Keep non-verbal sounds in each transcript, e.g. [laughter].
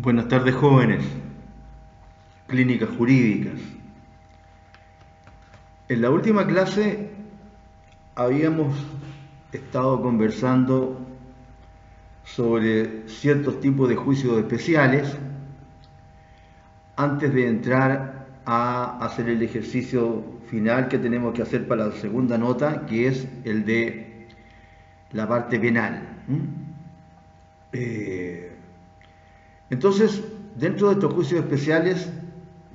Buenas tardes jóvenes, clínicas jurídicas. En la última clase habíamos estado conversando sobre ciertos tipos de juicios especiales antes de entrar a hacer el ejercicio final que tenemos que hacer para la segunda nota, que es el de la parte penal. Entonces, dentro de estos juicios especiales,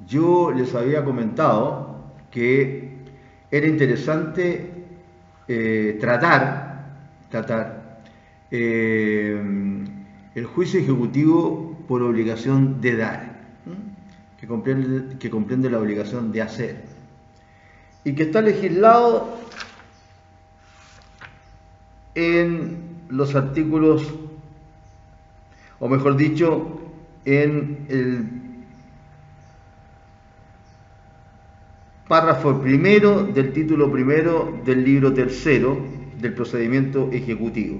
yo les había comentado que era interesante eh, tratar, tratar eh, el juicio ejecutivo por obligación de dar, que comprende, que comprende la obligación de hacer, y que está legislado en los artículos, o mejor dicho, en el párrafo primero del título primero del libro tercero del procedimiento ejecutivo.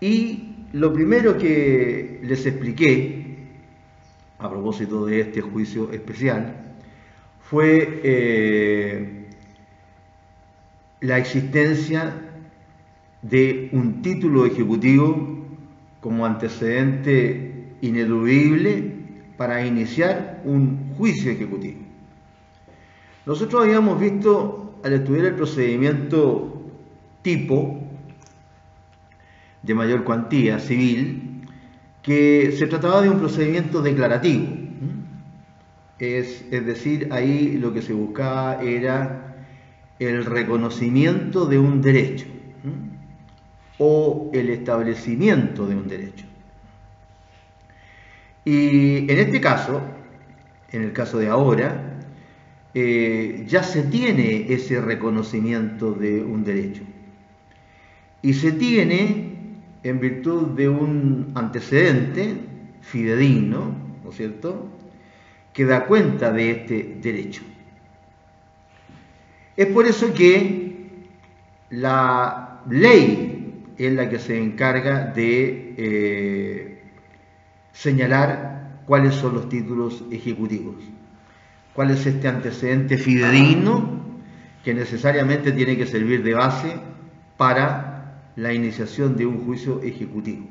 Y lo primero que les expliqué, a propósito de este juicio especial, fue eh, la existencia de un título ejecutivo como antecedente ineludible para iniciar un juicio ejecutivo. Nosotros habíamos visto al estudiar el procedimiento tipo de mayor cuantía civil que se trataba de un procedimiento declarativo. Es, decir, ahí lo que se buscaba era el reconocimiento de un derecho o el establecimiento de un derecho. Y en este caso, en el caso de ahora, eh, ya se tiene ese reconocimiento de un derecho. Y se tiene en virtud de un antecedente fidedigno, ¿no es cierto?, que da cuenta de este derecho. Es por eso que la ley es la que se encarga de eh, señalar cuáles son los títulos ejecutivos cuál es este antecedente fidedigno que necesariamente tiene que servir de base para la iniciación de un juicio ejecutivo.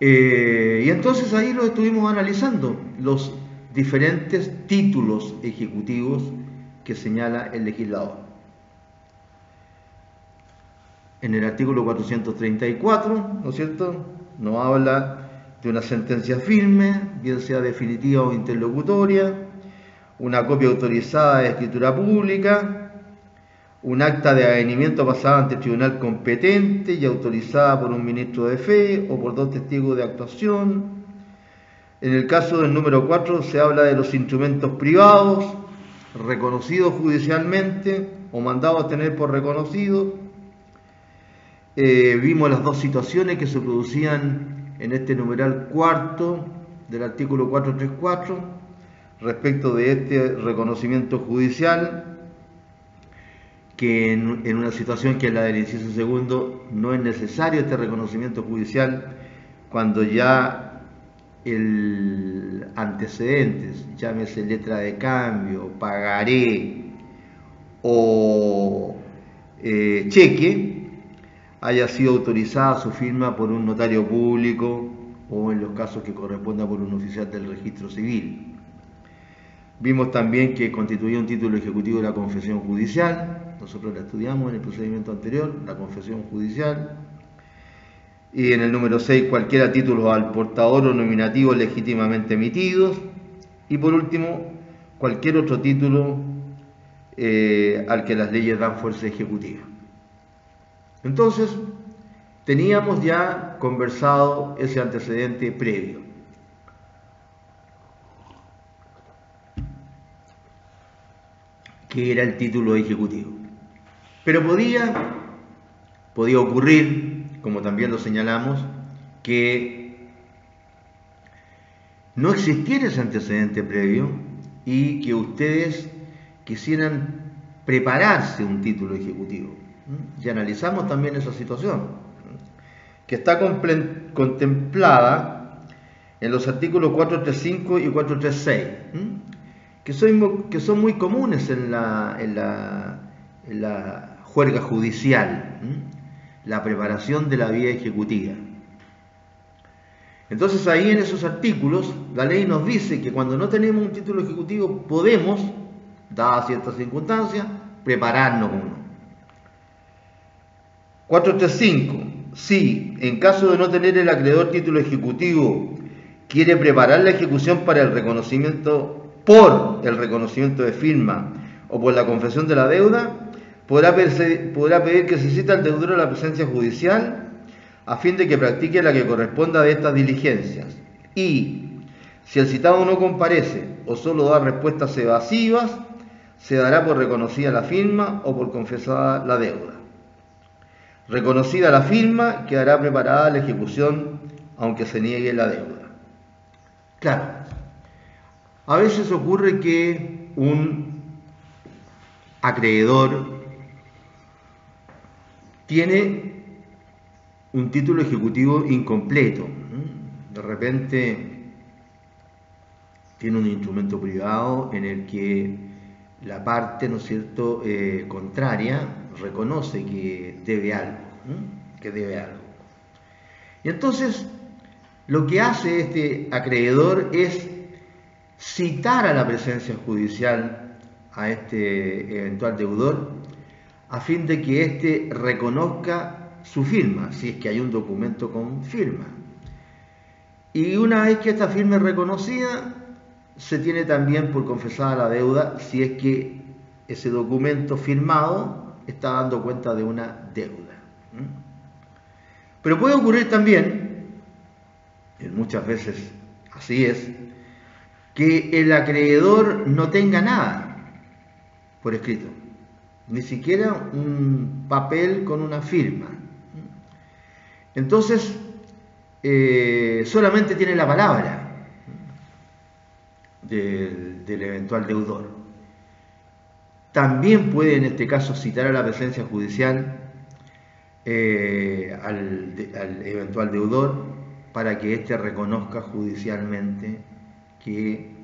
Eh, y entonces ahí lo estuvimos analizando, los diferentes títulos ejecutivos que señala el legislador. En el artículo 434, ¿no es cierto?, nos habla de una sentencia firme, bien sea definitiva o interlocutoria, una copia autorizada de escritura pública, un acta de avenimiento pasada ante el tribunal competente y autorizada por un ministro de fe o por dos testigos de actuación. En el caso del número 4 se habla de los instrumentos privados reconocidos judicialmente o mandados a tener por reconocidos. Eh, vimos las dos situaciones que se producían en este numeral cuarto del artículo 434 respecto de este reconocimiento judicial que en, una situación que es la del inciso segundo no es necesario este reconocimiento judicial cuando ya el antecedentes, llámese letra de cambio, pagaré o eh, cheque, haya sido autorizada su firma por un notario público o en los casos que corresponda por un oficial del registro civil. Vimos también que constituía un título ejecutivo de la confesión judicial, nosotros la estudiamos en el procedimiento anterior, la confesión judicial. Y en el número 6, cualquiera título al portador o nominativo legítimamente emitidos. Y por último, cualquier otro título eh, al que las leyes dan fuerza ejecutiva. Entonces, teníamos ya conversado ese antecedente previo. que era el título ejecutivo. Pero podía, podía ocurrir, como también lo señalamos, que no existiera ese antecedente previo y que ustedes quisieran prepararse un título ejecutivo. Y analizamos también esa situación, que está contemplada en los artículos 435 y 436, que son, que son muy comunes en la, en en la juerga judicial, la preparación de la vía ejecutiva. Entonces ahí en esos artículos la ley nos dice que cuando no tenemos un título ejecutivo podemos, dadas ciertas circunstancias, prepararnos uno. 435. Si en caso de no tener el acreedor título ejecutivo quiere preparar la ejecución para el reconocimiento por el reconocimiento de firma o por la confesión de la deuda, podrá, pedir que se cita al deudor a la presencia judicial a fin de que practique la que corresponda de estas diligencias. Y si el citado no comparece o solo da respuestas evasivas, se dará por reconocida la firma o por confesada la deuda. Reconocida la firma, quedará preparada la ejecución aunque se niegue la deuda. Claro, a veces ocurre que un acreedor tiene un título ejecutivo incompleto. De repente tiene un instrumento privado en el que la parte, ¿no es cierto?, eh, contraria reconoce que debe algo, que debe algo. Y entonces lo que hace este acreedor es citar a la presencia judicial a este eventual deudor a fin de que éste reconozca su firma, si es que hay un documento con firma. Y una vez que esta firma es reconocida, se tiene también por confesada la deuda si es que ese documento firmado está dando cuenta de una deuda. Pero puede ocurrir también, y muchas veces así es, que el acreedor no tenga nada por escrito, ni siquiera un papel con una firma. Entonces, eh, solamente tiene la palabra del, eventual deudor. También puede en este caso citar a la presencia judicial eh, al, eventual deudor para que éste reconozca judicialmente que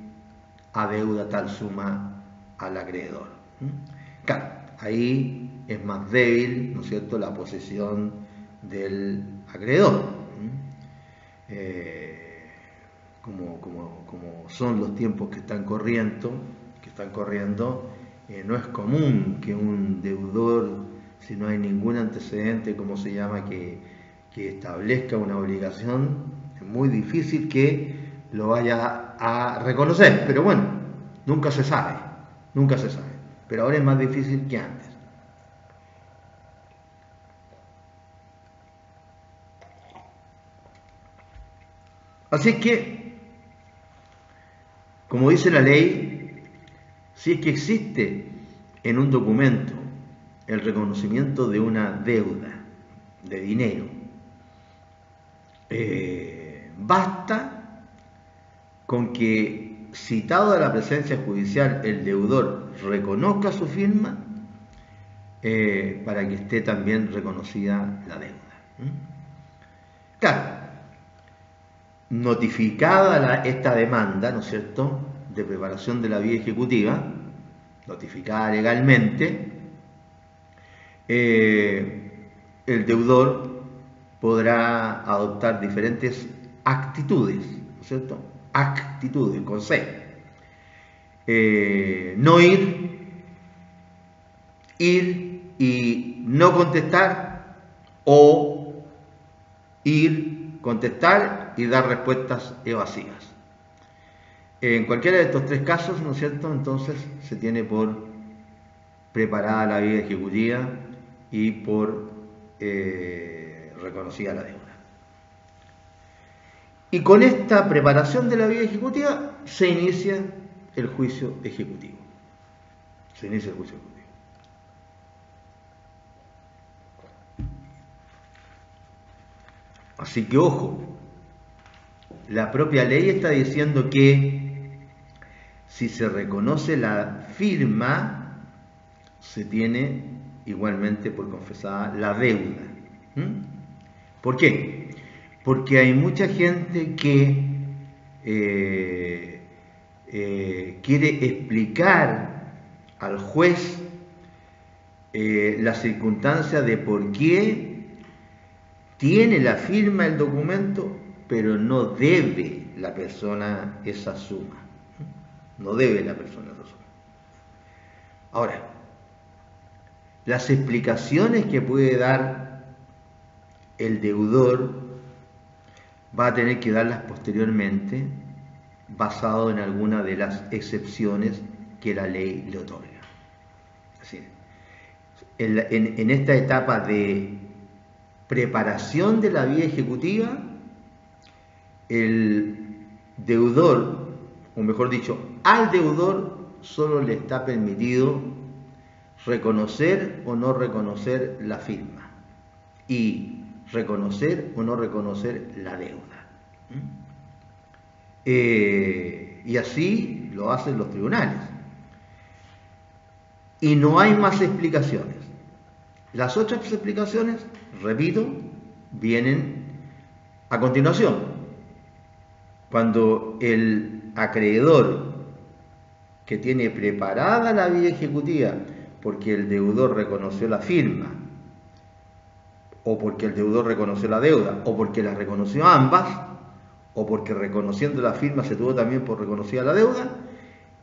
adeuda tal suma al acreedor. ¿Mm? Claro, ahí es más débil, ¿no es cierto?, la posesión del acreedor. Eh, como, son los tiempos que están corriendo, que están corriendo, eh, no es común que un deudor, si no hay ningún antecedente, como se llama, que, que establezca una obligación, es muy difícil que lo vaya a reconocer. Pero bueno, nunca se sabe, nunca se sabe. Pero ahora es más difícil que antes. Así que, como dice la ley, si es que existe en un documento el reconocimiento de una deuda de dinero, eh, basta con que, citado a la presencia judicial, el deudor reconozca su firma eh, para que esté también reconocida la deuda. Claro, notificada esta demanda, ¿no es cierto?, de preparación de la vía ejecutiva, notificada legalmente, eh, el deudor podrá adoptar diferentes actitudes, ¿no es cierto? Actitudes, con. Eh, no ir, ir y no contestar, o ir, contestar y dar respuestas evasivas. En cualquiera de estos tres casos, ¿no es cierto? Entonces se tiene por preparada la vía ejecutiva y por eh, reconocida la deuda. Y con esta preparación de la vía ejecutiva se inicia el juicio ejecutivo. Se inicia el juicio ejecutivo. Así que ojo, la propia ley está diciendo que si se reconoce la firma, se tiene igualmente por confesada la deuda. ¿Por qué? Porque hay mucha gente que eh, eh, quiere explicar al juez eh, la circunstancia de por qué tiene la firma el documento, pero no debe la persona esa suma. No debe la persona suma. Ahora, las explicaciones que puede dar el deudor va a tener que darlas posteriormente basado en alguna de las excepciones que la ley le otorga. Así en, esta etapa de preparación de la vía ejecutiva, el deudor, o mejor dicho, al deudor solo le está permitido reconocer o no reconocer la firma y reconocer o no reconocer la deuda. ¿Mm? Eh, y así lo hacen los tribunales. Y no hay más explicaciones. Las otras explicaciones, repito, vienen a continuación. Cuando el acreedor que tiene preparada la vía ejecutiva porque el deudor reconoció la firma, o porque el deudor reconoció la deuda, o porque la reconoció ambas, o porque reconociendo la firma se tuvo también por reconocida la deuda,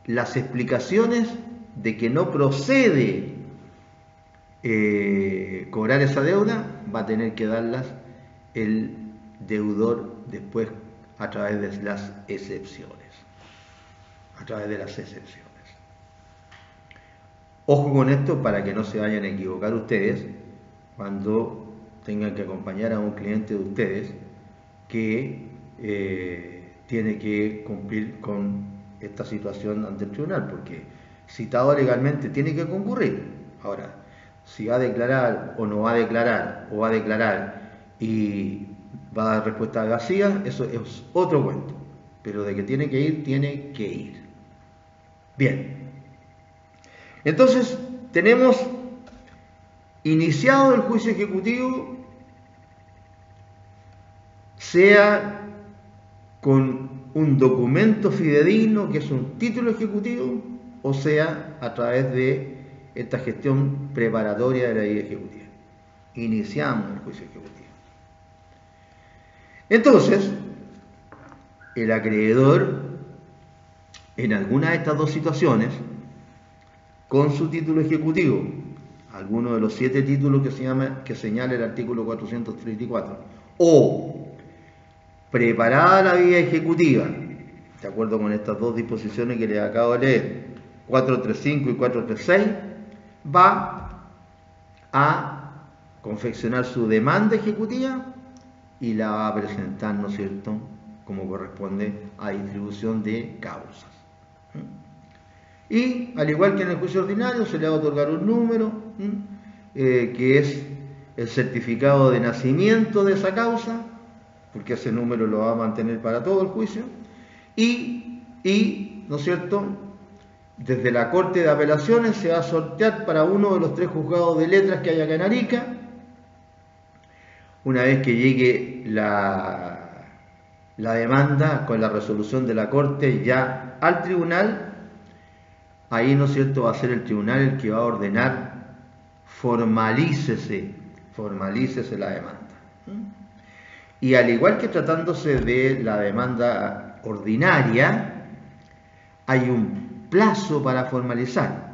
las explicaciones de que no procede eh, cobrar esa deuda va a tener que darlas el deudor después a través de las excepciones. A través de las excepciones. Ojo con esto para que no se vayan a equivocar ustedes cuando tengan que acompañar a un cliente de ustedes que eh, tiene que cumplir con esta situación ante el tribunal, porque citado legalmente tiene que concurrir. Ahora, si va a declarar o no va a declarar, o va a declarar y va a dar respuesta vacía, eso es otro cuento. Pero de que tiene que ir, tiene que ir. Bien. Entonces, tenemos iniciado el juicio ejecutivo, sea con un documento fidedigno, que es un título ejecutivo, o sea a través de esta gestión preparatoria de la ley ejecutiva. Iniciamos el juicio ejecutivo. Entonces, el acreedor, en alguna de estas dos situaciones, con su título ejecutivo, alguno de los siete títulos que, señala el artículo 434, o preparada la vía ejecutiva, de acuerdo con estas dos disposiciones que les acabo de leer, 435 y 436, va a confeccionar su demanda ejecutiva y la va a presentar, ¿no es cierto?, como corresponde a distribución de causas. Y, al igual que en el juicio ordinario, se le va a otorgar un número, eh, que es el certificado de nacimiento de esa causa, porque ese número lo va a mantener para todo el juicio, y, ¿no es cierto?, desde la Corte de Apelaciones se va a sortear para uno de los tres juzgados de letras que hay acá en Arica. Una vez que llegue la, la demanda con la resolución de la Corte ya al tribunal, ahí, ¿no es cierto?, va a ser el tribunal el que va a ordenar formalícese, formalícese la demanda. Y al igual que tratándose de la demanda ordinaria, hay un plazo para formalizar.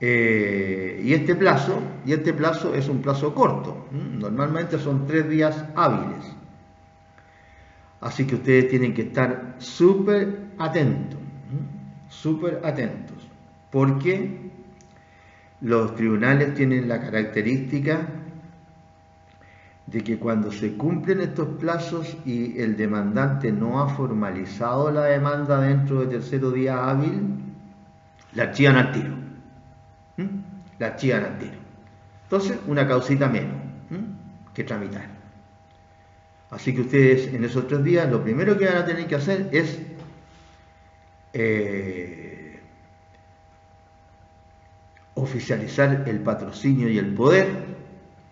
Eh, y este plazo, y este plazo es un plazo corto, normalmente son tres días hábiles. Así que ustedes tienen que estar súper atentos, súper atentos, porque los tribunales tienen la característica de que cuando se cumplen estos plazos y el demandante no ha formalizado la demanda dentro del tercero día hábil, la archivan al tiro. La archivan al tiro. Entonces, una causita menos que tramitar. Así que ustedes en esos tres días lo primero que van a tener que hacer es eh, oficializar el patrocinio y el poder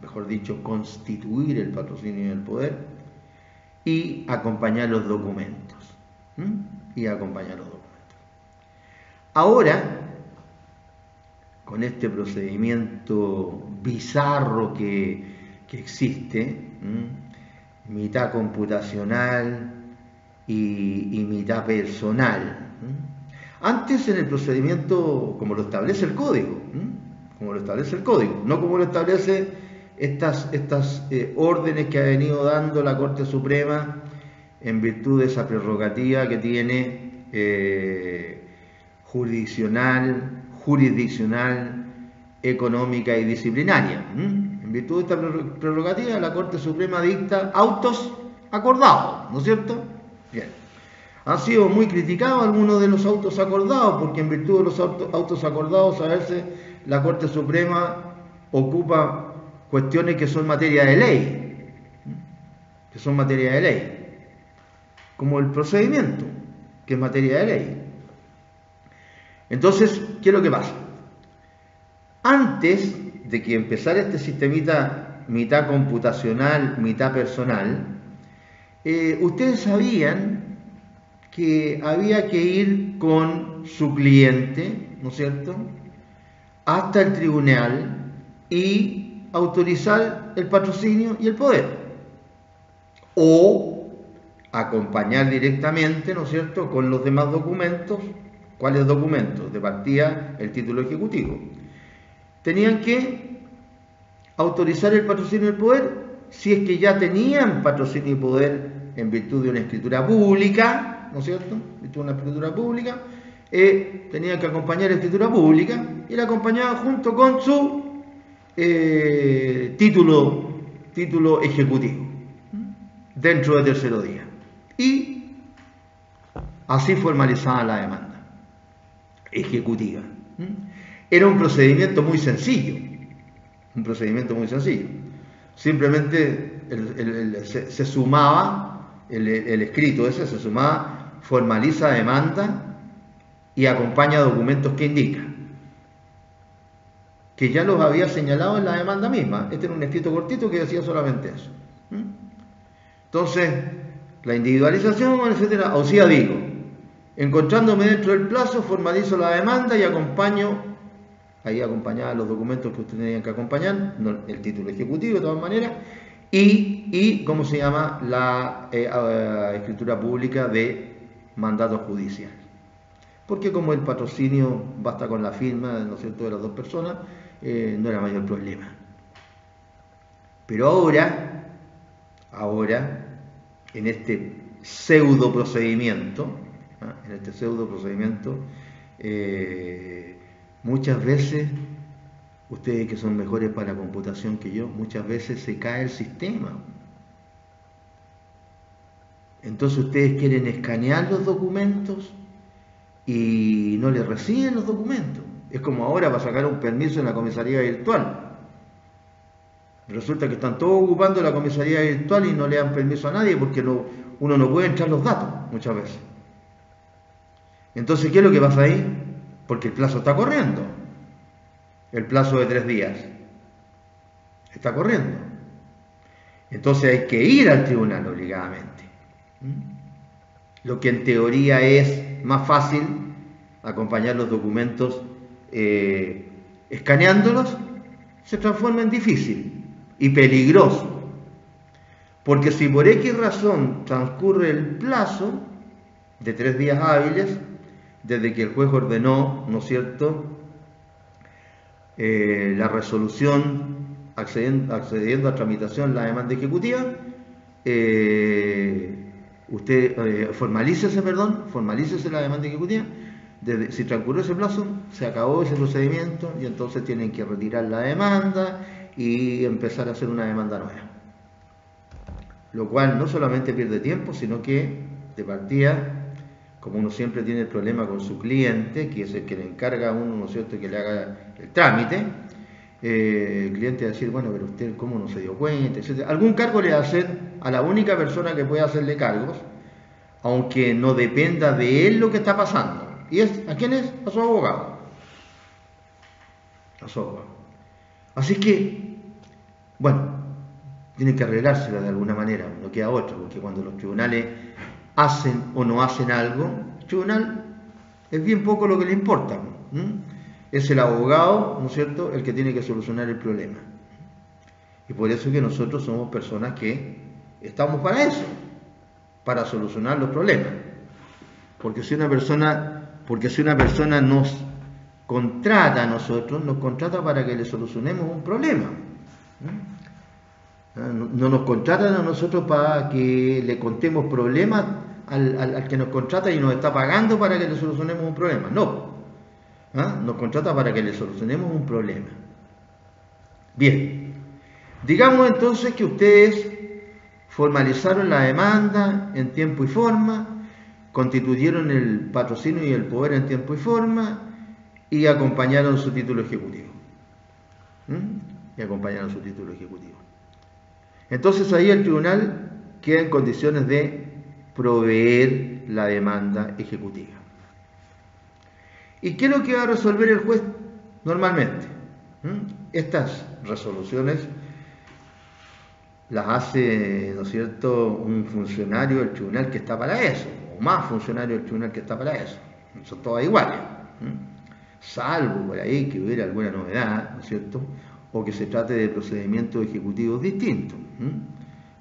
mejor dicho, constituir el patrocinio y el poder, y acompañar los documentos. Y acompañar los documentos. Ahora, con este procedimiento bizarro que, existe, mitad computacional y, mitad personal. Antes en el procedimiento, como lo establece el código, como lo establece el código, no como lo establece estas, estas eh, órdenes que ha venido dando la Corte Suprema en virtud de esa prerrogativa que tiene eh, jurisdiccional, jurisdiccional, económica y disciplinaria. En virtud de esta prerrogativa, la Corte Suprema dicta autos acordados, ¿no es cierto? Bien. Han sido muy criticados algunos de los autos acordados, porque en virtud de los autos acordados a veces la Corte Suprema ocupa cuestiones que son materia de ley, que son materia de ley, como el procedimiento, que es materia de ley. Entonces, ¿qué es lo que pasa? Antes de que empezara este sistemita mitad computacional, mitad personal, eh, ustedes sabían que había que ir con su cliente, ¿no es cierto?, hasta el tribunal y autorizar el patrocinio y el poder. O acompañar directamente, ¿no es cierto?, con los demás documentos. ¿Cuáles documentos? De partida, el título ejecutivo. Tenían que autorizar el patrocinio y el poder si es que ya tenían patrocinio y poder en virtud de una escritura pública, ¿no es cierto? Virtud de una escritura pública, eh, tenían que acompañar la escritura pública y la acompañaba junto con su eh, título, título ejecutivo dentro del tercero día. Y así formalizada la demanda ejecutiva. Era un procedimiento muy sencillo, un procedimiento muy sencillo. Simplemente se, sumaba el, escrito ese, se sumaba, formaliza demanda y acompaña documentos que indican que ya los había señalado en la demanda misma. Este era un escrito cortito que decía solamente eso. ¿Mm? Entonces, la individualización, etcétera, o sea, digo, encontrándome dentro del plazo, formalizo la demanda y acompaño, ahí acompañaba los documentos que ustedes tenían que acompañar, el título ejecutivo de todas maneras, y, y ¿cómo se llama? La eh, escritura pública de mandato judicial. Porque como el patrocinio basta con la firma, ¿no es cierto?, de las dos personas, eh, no era mayor problema. Pero ahora, ahora, en este pseudo procedimiento, ¿ah? en este pseudo procedimiento, eh, muchas veces, ustedes que son mejores para la computación que yo, muchas veces se cae el sistema. Entonces ustedes quieren escanear los documentos y no les reciben los documentos. Es como ahora para sacar un permiso en la comisaría virtual. Resulta que están todos ocupando la comisaría virtual y no le dan permiso a nadie porque uno no puede entrar los datos muchas veces. Entonces, ¿qué es lo que pasa ahí? Porque el plazo está corriendo. El plazo de tres días. Está corriendo. Entonces hay que ir al tribunal obligadamente. ¿Mm? Lo que en teoría es más fácil acompañar los documentos eh, escaneándolos, se transforma en difícil y peligroso. Porque si por X razón transcurre el plazo de tres días hábiles, desde que el juez ordenó, ¿no es cierto?, eh, la resolución accediendo, a tramitación la demanda ejecutiva, eh, usted formalícese, perdón, formalícese la demanda ejecutiva si transcurrió ese plazo, se acabó ese procedimiento y entonces tienen que retirar la demanda y empezar a hacer una demanda nueva. Lo cual no solamente pierde tiempo, sino que de partida, como uno siempre tiene el problema con su cliente, que es el que le encarga a uno, ¿no es cierto?, que le haga el trámite, eh, el cliente va a decir, bueno, pero usted cómo no se dio cuenta, etc. Algún cargo le hacen a la única persona que puede hacerle cargos, aunque no dependa de él lo que está pasando. ¿Y es, a quién es? A su abogado. A su abogado. Así que Bueno, tiene que arreglársela de alguna manera, no queda otra, porque cuando los tribunales hacen o no hacen algo, el tribunal es bien poco lo que le importa. Es el abogado, ¿no es cierto?, el que tiene que solucionar el problema. Y por eso es que nosotros somos personas que estamos para eso, para solucionar los problemas. Porque si una persona, porque si una persona nos contrata a nosotros, nos contrata para que le solucionemos un problema. No nos contratan a nosotros para que le contemos problemas al, que nos contrata y nos está pagando para que le solucionemos un problema. No. ¿Ah? Nos contrata para que le solucionemos un problema. Bien. Digamos entonces que ustedes formalizaron la demanda en tiempo y forma, constituyeron el patrocinio y el poder en tiempo y forma y acompañaron su título ejecutivo. ¿Mm? Y acompañaron su título ejecutivo. Entonces ahí el tribunal queda en condiciones de proveer la demanda ejecutiva. ¿Y qué es lo que va a resolver el juez normalmente? ¿Mm? Estas resoluciones las hace, ¿no es cierto?, un funcionario del tribunal que está para eso, o más funcionario del tribunal que está para eso. Son todas iguales, salvo por ahí que hubiera alguna novedad, ¿no es cierto?, o que se trate de procedimientos ejecutivos distintos,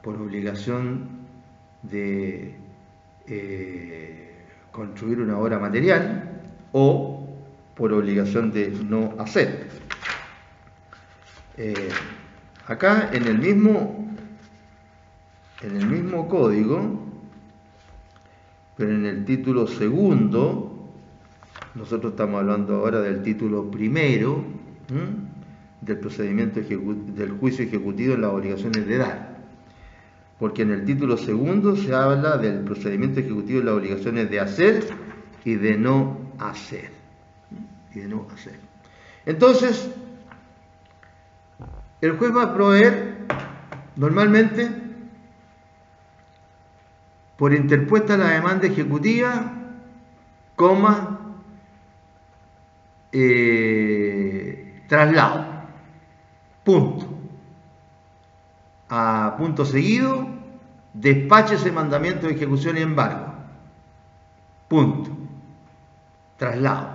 por obligación de eh, construir una obra material o por obligación de no hacer. Eh, acá en el mismo en el mismo código, pero en el título segundo, nosotros estamos hablando ahora del título primero del procedimiento del juicio ejecutivo en las obligaciones de dar. Porque en el título segundo se habla del procedimiento ejecutivo en las obligaciones de hacer y de no hacer. Y de no hacer. Entonces, el juez va a proveer normalmente por interpuesta la demanda ejecutiva, coma, eh, traslado, punto. A punto seguido, despache ese mandamiento de ejecución y embargo, punto. Traslado.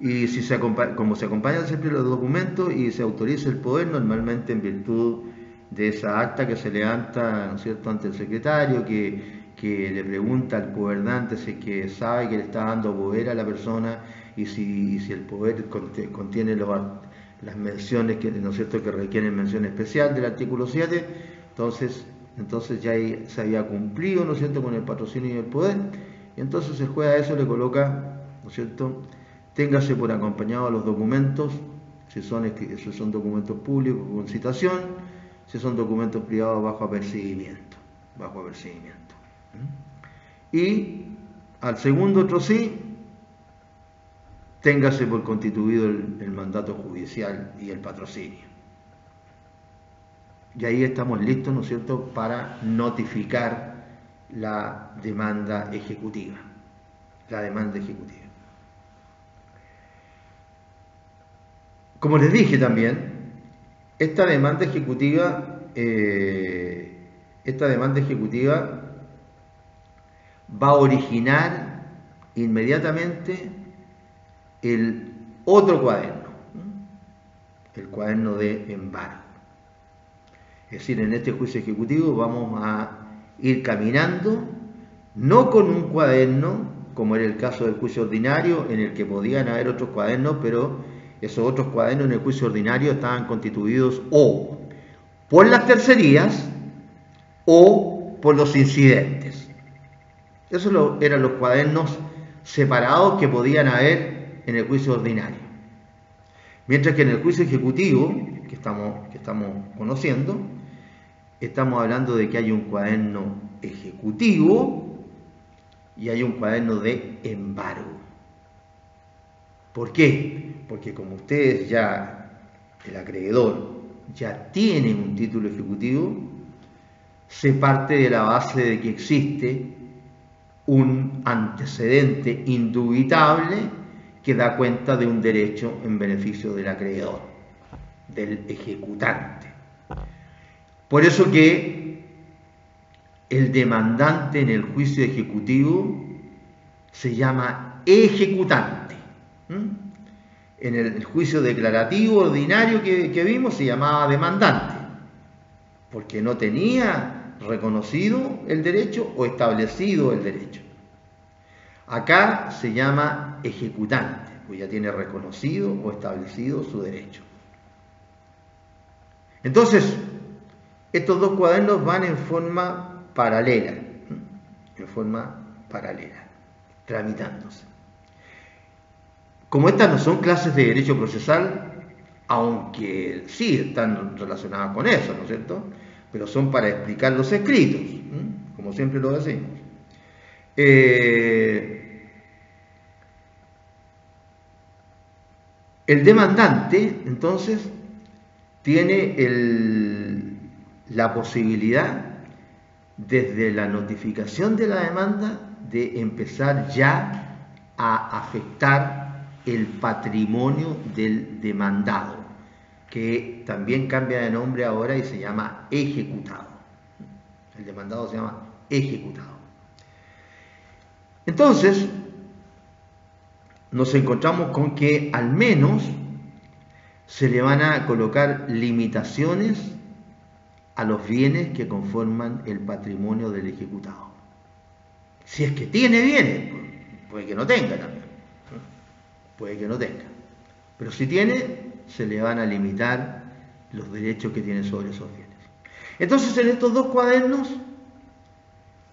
Y si se como se acompañan siempre los documentos y se autoriza el poder, normalmente en virtud de esa acta que se levanta, ¿no cierto?, ante el secretario, que, le pregunta al gobernante si que sabe que le está dando poder a la persona y si, si el poder contiene las menciones que, ¿no cierto?, que requieren mención especial del artículo 7, entonces, entonces ya se había cumplido, ¿no cierto?, con el patrocinio y el poder, y entonces el juez a eso le coloca, ¿no es cierto?, téngase por acompañado los documentos, si son, si son documentos públicos con citación, si son documentos privados bajo apercibimiento, bajo apercibimiento. Y al segundo otro sí, téngase por constituido el, mandato judicial y el patrocinio. Y ahí estamos listos, ¿no es cierto?, para notificar la demanda ejecutiva. La demanda ejecutiva. Como les dije también, esta demanda ejecutiva, eh, esta demanda ejecutiva va a originar inmediatamente el otro cuaderno, el cuaderno de embargo. Es decir, en este juicio ejecutivo vamos a ir caminando, no con un cuaderno, como era el caso del juicio ordinario, en el que podían haber otros cuadernos, pero esos otros cuadernos en el juicio ordinario estaban constituidos o por las tercerías o por los incidentes. Esos eran los cuadernos separados que podían haber en el juicio ordinario. Mientras que en el juicio ejecutivo, que estamos, que estamos conociendo, estamos hablando de que hay un cuaderno ejecutivo y hay un cuaderno de embargo. ¿Por qué? Porque como ustedes ya, el acreedor, ya tiene un título ejecutivo, se parte de la base de que existe un antecedente indubitable que da cuenta de un derecho en beneficio del acreedor. del ejecutante. Por eso que el demandante en el juicio ejecutivo se llama ejecutante. En el juicio declarativo ordinario que, que vimos se llamaba demandante, porque no tenía reconocido el derecho o establecido el derecho. Acá se llama ejecutante, pues ya tiene reconocido o establecido su derecho. Entonces, estos dos cuadernos van en forma paralela, en forma paralela, tramitándose. Como estas no son clases de derecho procesal, aunque sí están relacionadas con eso, ¿no es cierto? Pero son para explicar los escritos, como siempre lo decimos. Eh, el demandante, entonces, tiene la posibilidad, desde la notificación de la demanda, de empezar ya a afectar el patrimonio del demandado, que también cambia de nombre ahora y se llama ejecutado. El demandado se llama ejecutado. Entonces, nos encontramos con que al menos se le van a colocar limitaciones a los bienes que conforman el patrimonio del ejecutado. Si es que tiene bienes, puede que no tenga también, puede que no tenga. Pero si tiene, se le van a limitar los derechos que tiene sobre esos bienes. Entonces en estos dos cuadernos,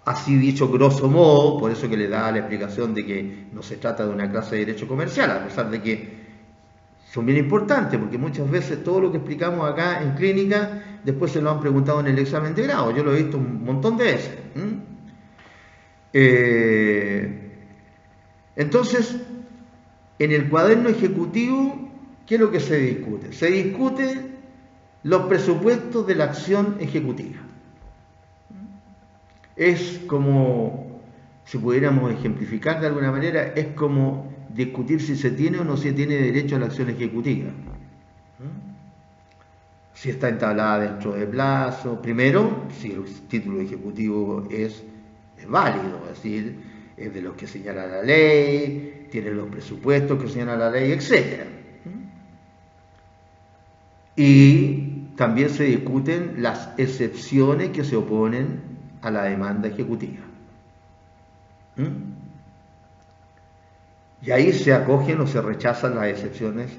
así dicho grosso modo, por eso que le da la explicación de que no se trata de una clase de derecho comercial, a pesar de que son bien importantes porque muchas veces todo lo que explicamos acá en clínica después se lo han preguntado en el examen de grado. Yo lo he visto un montón de veces. Eh, entonces, en el cuaderno ejecutivo, ¿qué es lo que se discute? Se discute los presupuestos de la acción ejecutiva. Es como, si pudiéramos ejemplificar de alguna manera, es como discutir si se tiene o no se tiene derecho a la acción ejecutiva. Si está entablada dentro de plazo. Primero, si el título ejecutivo es, válido, es decir, es de los que señala la ley, tiene los presupuestos que señala la ley, etc. Y también se discuten las excepciones que se oponen a la demanda ejecutiva. Y ahí se acogen o se rechazan las excepciones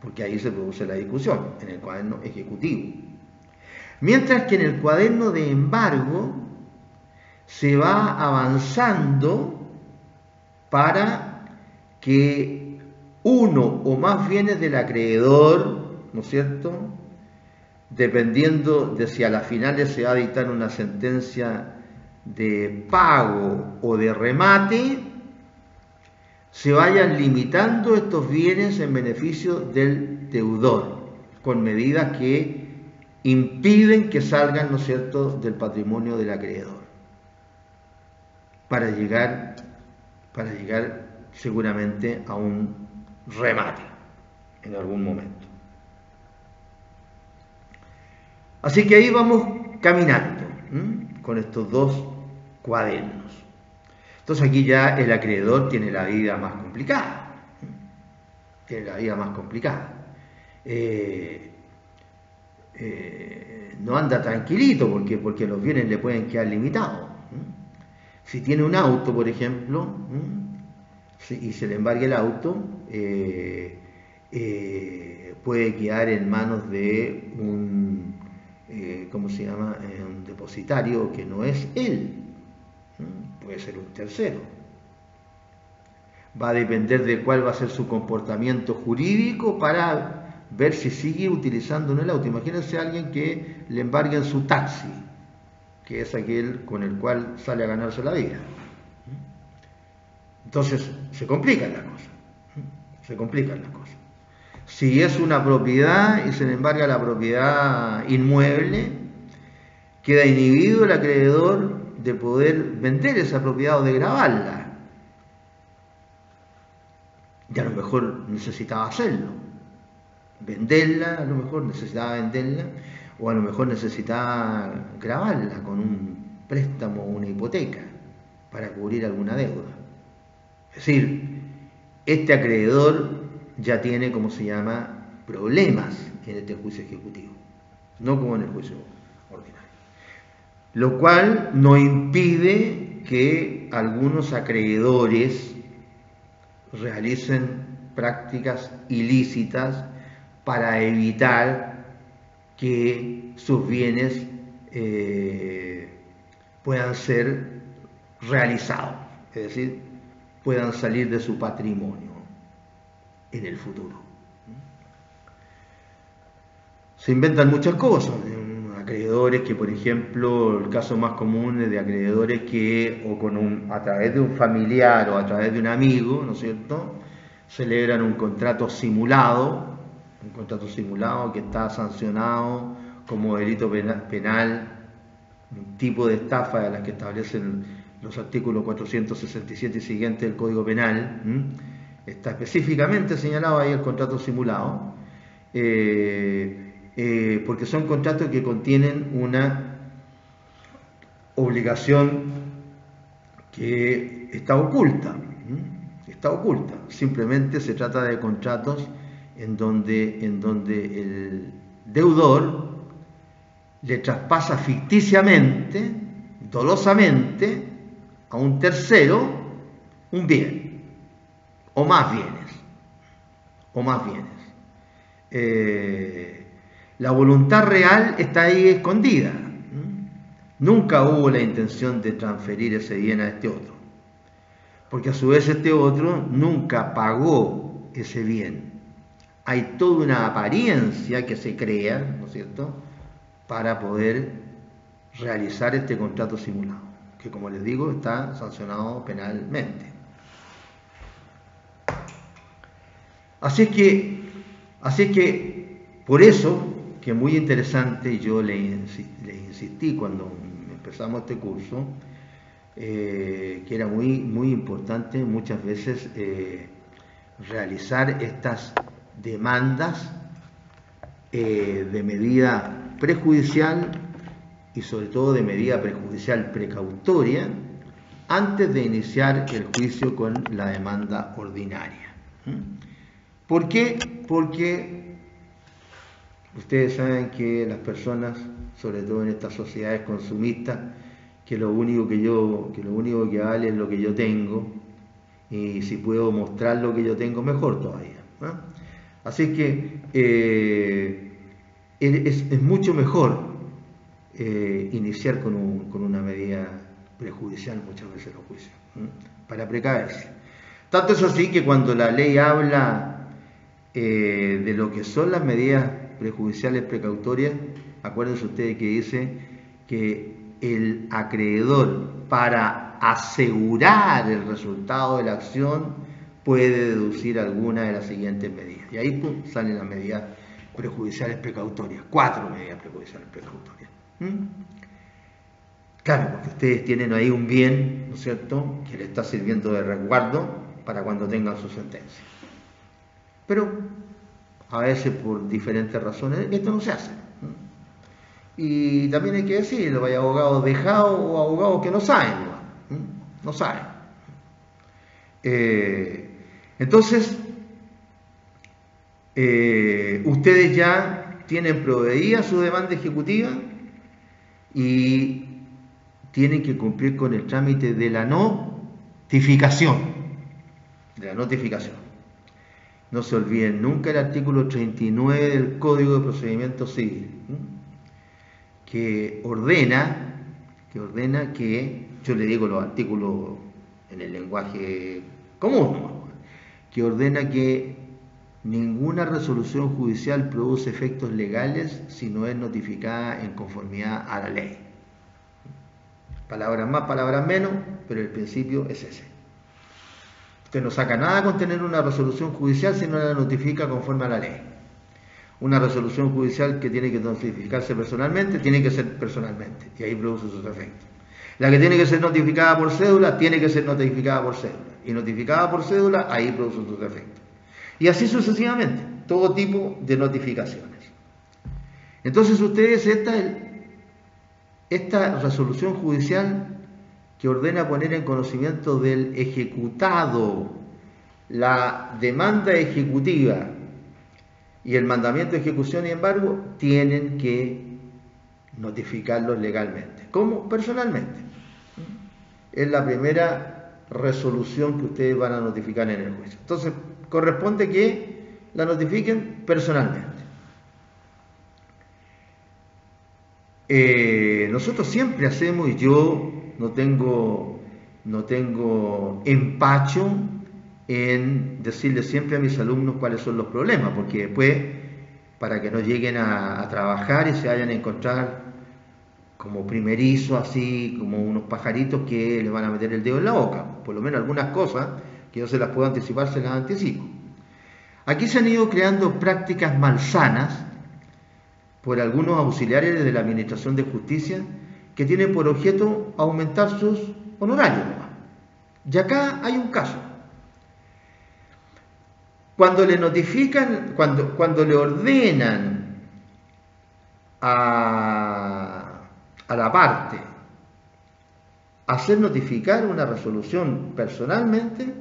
porque ahí se produce la discusión, en el cuaderno ejecutivo. Mientras que en el cuaderno de embargo se va avanzando para que uno o más bienes del acreedor, ¿no es cierto? Dependiendo de si a las finales se va a dictar una sentencia de pago o de remate, se vayan limitando estos bienes en beneficio del deudor, con medidas que impiden que salgan, ¿no cierto?, del patrimonio del acreedor, para llegar, para llegar seguramente a un remate en algún momento. Así que ahí vamos caminando con estos dos cuadernos. Entonces aquí ya el acreedor tiene la vida más complicada. Tiene la vida más complicada. Eh, eh, no anda tranquilito porque, porque los bienes le pueden quedar limitados. Si tiene un auto, por ejemplo, y se le embargue el auto, eh, puede quedar en manos de un, ¿cómo se llama?, un depositario que no es él puede ser un tercero. Va a depender de cuál va a ser su comportamiento jurídico para ver si sigue utilizando el auto. Imagínense a alguien que le embarguen su taxi, que es aquel con el cual sale a ganarse la vida. Entonces se complican las cosas. Se complican las cosas. Si es una propiedad y se le embarga la propiedad inmueble, queda inhibido el acreedor de poder vender esa propiedad o de grabarla. Y a lo mejor necesitaba hacerlo. venderla, a lo mejor necesitaba venderla, o a lo mejor necesitaba grabarla con un préstamo o una hipoteca para cubrir alguna deuda. Es decir, este acreedor ya tiene, como se llama, problemas en este juicio ejecutivo, no como en el juicio ordinario. Lo cual no impide que algunos acreedores realicen prácticas ilícitas para evitar que sus bienes eh, puedan ser realizados, es decir, puedan salir de su patrimonio en el futuro. Se inventan muchas cosas, acreedores que, por ejemplo, el caso más común es de acreedores que, o con un, a través de un familiar o a través de un amigo, ¿no es cierto?, celebran un contrato simulado, un contrato simulado que está sancionado como delito penal, un tipo de estafa de las que establecen los artículos 467 y siguientes del Código Penal. Está específicamente señalado ahí el contrato simulado, eh, eh, porque son contratos que contienen una obligación que está oculta está oculta. Simplemente se trata de contratos en donde, en donde el deudor le traspasa ficticiamente, dolosamente, a un tercero un bien, o más bienes, o más bienes. Eh, la voluntad real está ahí escondida. Nunca hubo la intención de transferir ese bien a este otro porque a su vez este otro nunca pagó ese bien. Hay toda una apariencia que se crea, ¿no es cierto?, para poder realizar este contrato simulado, que como les digo está sancionado penalmente. Así es que, así es que por eso, que muy interesante, yo le, insistí cuando empezamos este curso, eh, que era muy, muy importante muchas veces eh, realizar estas demandas eh, de medida prejudicial y sobre todo de medida prejudicial precautoria antes de iniciar el juicio con la demanda ordinaria. ¿Por qué? Porque ustedes saben que las personas, sobre todo en estas sociedades consumistas, que lo único que yo, que lo único que vale es lo que yo tengo, y si puedo mostrar lo que yo tengo, mejor todavía. Así que eh, es, mucho mejor eh, iniciar con, una medida prejudicial muchas veces los juicios, para precaverse. Tanto es así que cuando la ley habla eh, de lo que son las medidas prejudiciales precautorias, acuérdense ustedes que dice que el acreedor para asegurar el resultado de la acción puede deducir alguna de las siguientes medidas. Y ahí salen las medidas prejudiciales precautorias, cuatro medidas prejudiciales precautorias. ¿Mm? Claro, porque ustedes tienen ahí un bien, ¿no es cierto?, que le está sirviendo de resguardo para cuando tengan su sentencia. Pero a veces por diferentes razones esto no se hace. Y también hay que decirlo, hay abogados dejados o abogados que no saben, no, saben. Eh, entonces, eh, ustedes ya tienen proveída su demanda ejecutiva y tienen que cumplir con el trámite de la notificación. De la notificación. No se olviden nunca el artículo 39 del Código de Procedimiento Civil que ordena, que ordena que, yo le digo los artículos en el lenguaje común, que ordena que ninguna resolución judicial produce efectos legales si no es notificada en conformidad a la ley. Palabras más, palabras menos, pero el principio es ese. Usted no saca nada con tener una resolución judicial si no la notifica conforme a la ley una resolución judicial que tiene que notificarse personalmente, tiene que ser personalmente, y ahí produce sus efectos. La que tiene que ser notificada por cédula, tiene que ser notificada por cédula, y notificada por cédula, ahí produce sus efectos. Y así sucesivamente, todo tipo de notificaciones. Entonces ustedes, esta, esta resolución judicial que ordena poner en conocimiento del ejecutado la demanda ejecutiva y el mandamiento de ejecución y embargo, tienen que notificarlos legalmente. ¿Cómo? Personalmente. Es la primera resolución que ustedes van a notificar en el juicio. Entonces, corresponde que la notifiquen personalmente. Eh, nosotros siempre hacemos, y yo no tengo, no tengo empacho en decirle siempre a mis alumnos cuáles son los problemas, porque después, para que no lleguen a, trabajar y se vayan a encontrar como primerizo, así como unos pajaritos que les van a meter el dedo en la boca, por lo menos algunas cosas que yo se las puedo anticipar, se las anticipo. Aquí se han ido creando prácticas malsanas por algunos auxiliares de la Administración de Justicia que tienen por objeto aumentar sus honorarios. Y acá hay un caso. Cuando le notifican, cuando, cuando le ordenan a, a la parte hacer notificar una resolución personalmente,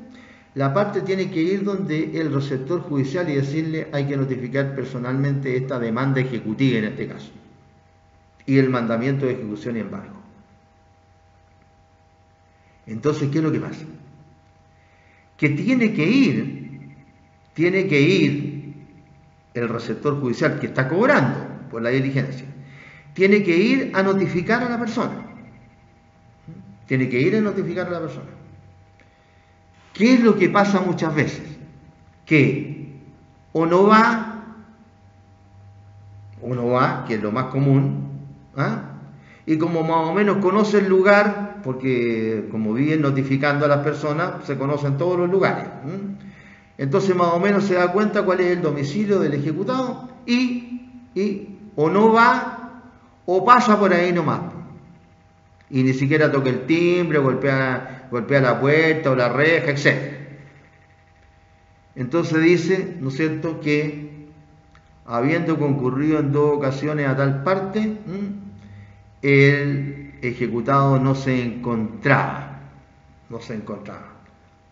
la parte tiene que ir donde el receptor judicial y decirle hay que notificar personalmente esta demanda ejecutiva en este caso y el mandamiento de ejecución y embargo. Entonces, ¿qué es lo que pasa? Que tiene que ir, tiene que ir el receptor judicial que está cobrando por la diligencia, tiene que ir a notificar a la persona. Tiene que ir a notificar a la persona. ¿Qué es lo que pasa muchas veces? Que o no va, o no va, que es lo más común, ¿ah? y como más o menos conoce el lugar, porque como viven notificando a las personas, se conocen todos los lugares. Entonces más o menos se da cuenta cuál es el domicilio del ejecutado y, y o no va o pasa por ahí nomás. Y ni siquiera toca el timbre, golpea golpea la puerta o la reja, etc. Entonces dice, ¿no es cierto?, que habiendo concurrido en dos ocasiones a tal parte, el ejecutado no se encontraba, no se encontraba,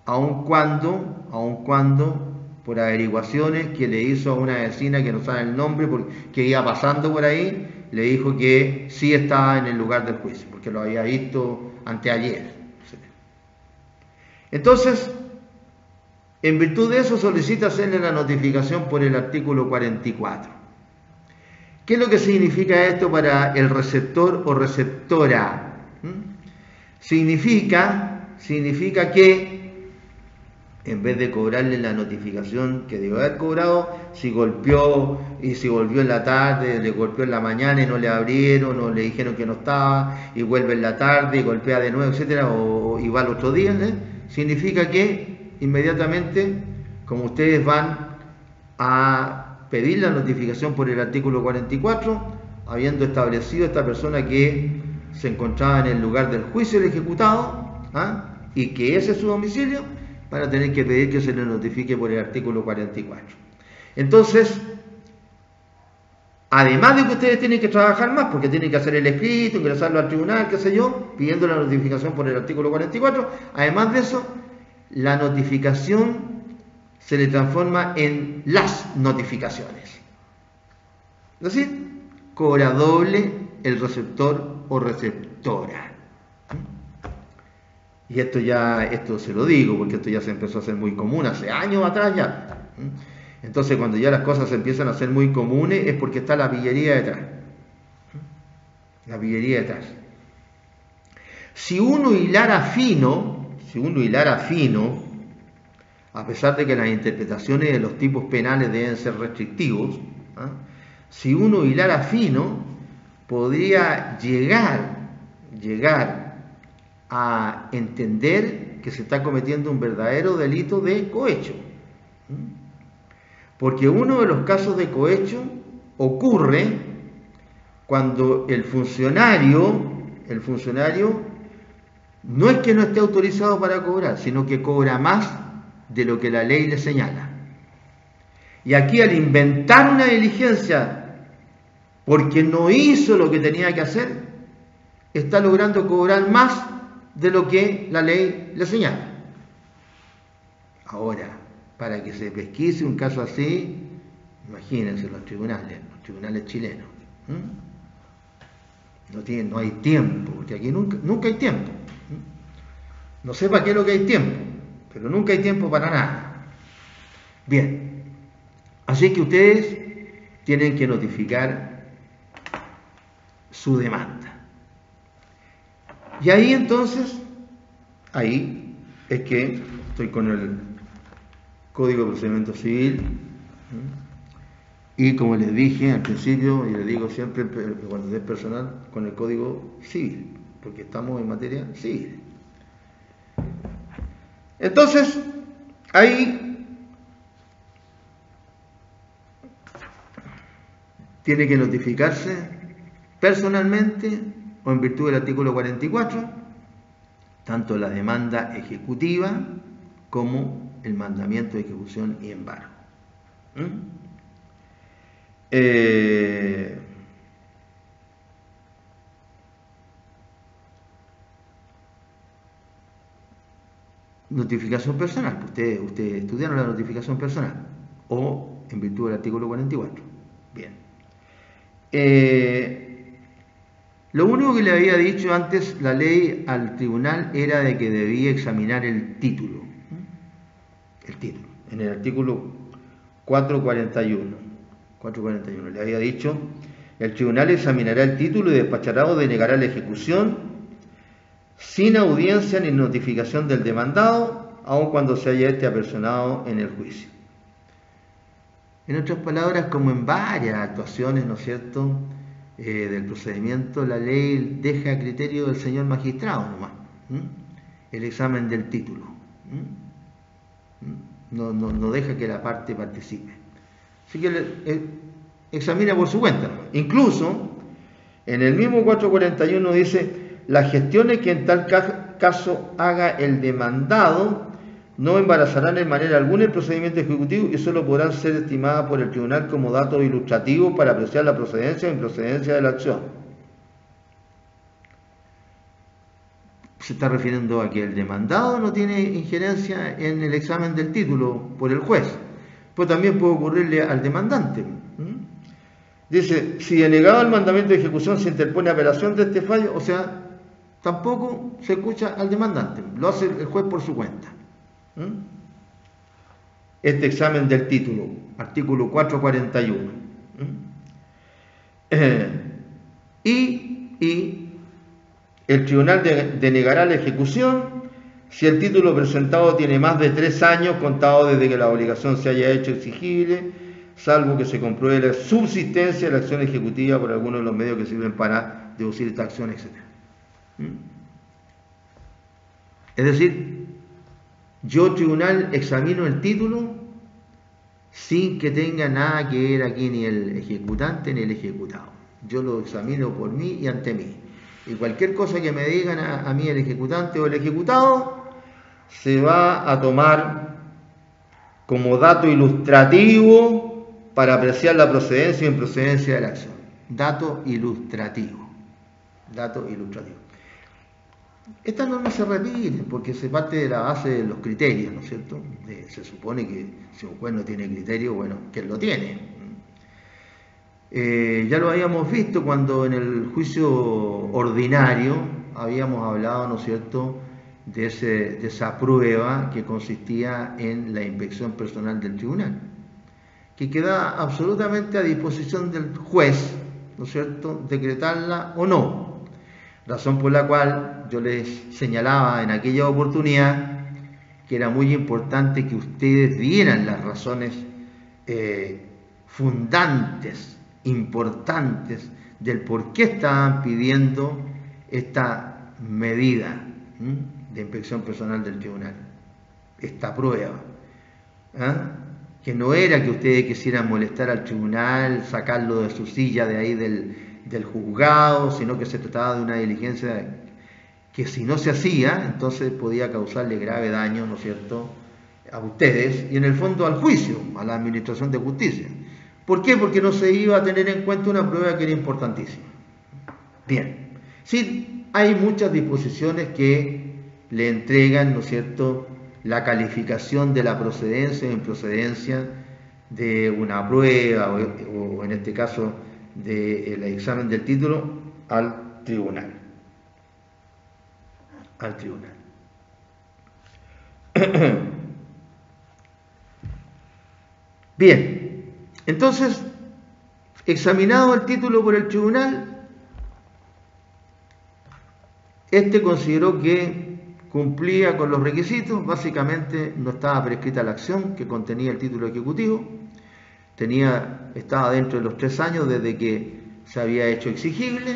aun cuando, aun cuando, por averiguaciones que le hizo a una vecina que no sabe el nombre, que iba pasando por ahí, le dijo que sí estaba en el lugar del juicio, porque lo había visto anteayer. Entonces, en virtud de eso solicita hacerle la notificación por el artículo 44. ¿Qué es lo que significa esto para el receptor o receptora? ¿Mm? Significa, significa que en vez de cobrarle la notificación que debe haber cobrado, si golpeó y si volvió en la tarde, le golpeó en la mañana y no le abrieron o le dijeron que no estaba y vuelve en la tarde y golpea de nuevo, etcétera, o, y va al otro día, ¿eh? significa que inmediatamente, como ustedes van a pedir la notificación por el artículo 44, habiendo establecido esta persona que se encontraba en el lugar del juicio del ejecutado ¿ah? y que ese es su domicilio, van a tener que pedir que se le notifique por el artículo 44. Entonces, Además de que ustedes tienen que trabajar más, porque tienen que hacer el escrito, ingresarlo al tribunal, qué sé yo, pidiendo la notificación por el artículo 44. Además de eso, la notificación se le transforma en las notificaciones. Es decir, cobra doble el receptor o receptora. Y esto ya, esto se lo digo, porque esto ya se empezó a hacer muy común hace años atrás ya. Entonces cuando ya las cosas empiezan a ser muy comunes es porque está la pillería detrás. La pillería detrás. Si uno hilara fino, si uno hilara fino, a pesar de que las interpretaciones de los tipos penales deben ser restrictivos, ¿ah? si uno hilara fino, podría llegar, llegar a entender que se está cometiendo un verdadero delito de cohecho. Porque uno de los casos de cohecho ocurre cuando el funcionario, el funcionario no es que no esté autorizado para cobrar, sino que cobra más de lo que la ley le señala. Y aquí al inventar una diligencia porque no hizo lo que tenía que hacer, está logrando cobrar más de lo que la ley le señala. Ahora, para que se pesquise un caso así, imagínense los tribunales, los tribunales chilenos. No, tiene, no hay tiempo, porque aquí nunca, nunca hay tiempo. No sé para qué es lo que hay tiempo, pero nunca hay tiempo para nada. Bien, así que ustedes tienen que notificar su demanda. Y ahí entonces, ahí es que estoy con el Código de Procedimiento Civil y como les dije al principio, y les digo siempre cuando es personal, con el Código Civil, porque estamos en materia civil. Entonces, ahí tiene que notificarse personalmente o en virtud del artículo 44, tanto la demanda ejecutiva como el mandamiento de ejecución y embargo. ¿Mm? Eh, notificación personal, ustedes usted estudiaron la notificación personal o en virtud del artículo 44. Bien. Eh, lo único que le había dicho antes la ley al tribunal era de que debía examinar el título. El título. En el artículo 441. 441 le había dicho, el tribunal examinará el título y despachará o denegará la ejecución sin audiencia ni notificación del demandado, aun cuando se haya este apersonado en el juicio. En otras palabras, como en varias actuaciones, ¿no es cierto?, eh, del procedimiento, la ley deja a criterio del señor magistrado nomás el examen del título. No, no, deja que la parte participe. Así que eh, examina por su cuenta. Incluso en el mismo 441 dice, las gestiones que en tal caso haga el demandado no embarazarán en manera alguna el procedimiento ejecutivo y solo podrán ser estimadas por el tribunal como datos ilustrativos para apreciar la procedencia o improcedencia de la acción. Se está refiriendo a que el demandado no tiene injerencia en el examen del título por el juez, pues también puede ocurrirle al demandante. Dice, si denegado el mandamiento de ejecución se interpone apelación de este fallo, o sea, tampoco se escucha al demandante, lo hace el juez por su cuenta. ¿Mm? Este examen del título, artículo 441. ¿Mm? Eh, y, el tribunal denegará la ejecución si el título presentado tiene más de tres años contado desde que la obligación se haya hecho exigible, salvo que se compruebe la subsistencia de la acción ejecutiva por alguno de los medios que sirven para deducir esta acción, etc. ¿Mm? Es decir, yo, tribunal, examino el título sin que tenga nada que ver aquí ni el ejecutante ni el ejecutado. Yo lo examino por mí y ante mí. Y cualquier cosa que me digan a, mí el ejecutante o el ejecutado se va a tomar como dato ilustrativo para apreciar la procedencia y improcedencia de la acción. Dato ilustrativo. Dato ilustrativo. Estas normas se repiten porque se parte de la base de los criterios, ¿no es cierto? se supone que si un juez no tiene criterio, bueno, que lo tiene. Eh, ya lo habíamos visto cuando en el juicio ordinario habíamos hablado, ¿no es cierto?, de, de esa prueba que consistía en la inspección personal del tribunal, que queda absolutamente a disposición del juez, ¿no es cierto?, decretarla o no. Razón por la cual yo les señalaba en aquella oportunidad que era muy importante que ustedes dieran las razones eh, fundantes, importantes del por qué estaban pidiendo esta medida de inspección personal del tribunal, esta prueba. ¿ah? Que no era que ustedes quisieran molestar al tribunal, sacarlo de su silla de ahí del, del juzgado, sino que se trataba de una diligencia que si no se hacía, entonces podía causarle grave daño, ¿no es cierto?, a ustedes y en el fondo al juicio, a la administración de justicia. ¿Por qué? Porque no se iba a tener en cuenta una prueba que era importantísima. Bien, sí, hay muchas disposiciones que le entregan, ¿no es cierto?, la calificación de la procedencia o improcedencia de una prueba o, en este caso del examen del título al tribunal. Al tribunal. [clears throat] Bien, entonces, examinado el título por el tribunal, este consideró que cumplía con los requisitos, básicamente no estaba prescrita la acción que contenía el título ejecutivo, tenía, estaba dentro de los tres años desde que se había hecho exigible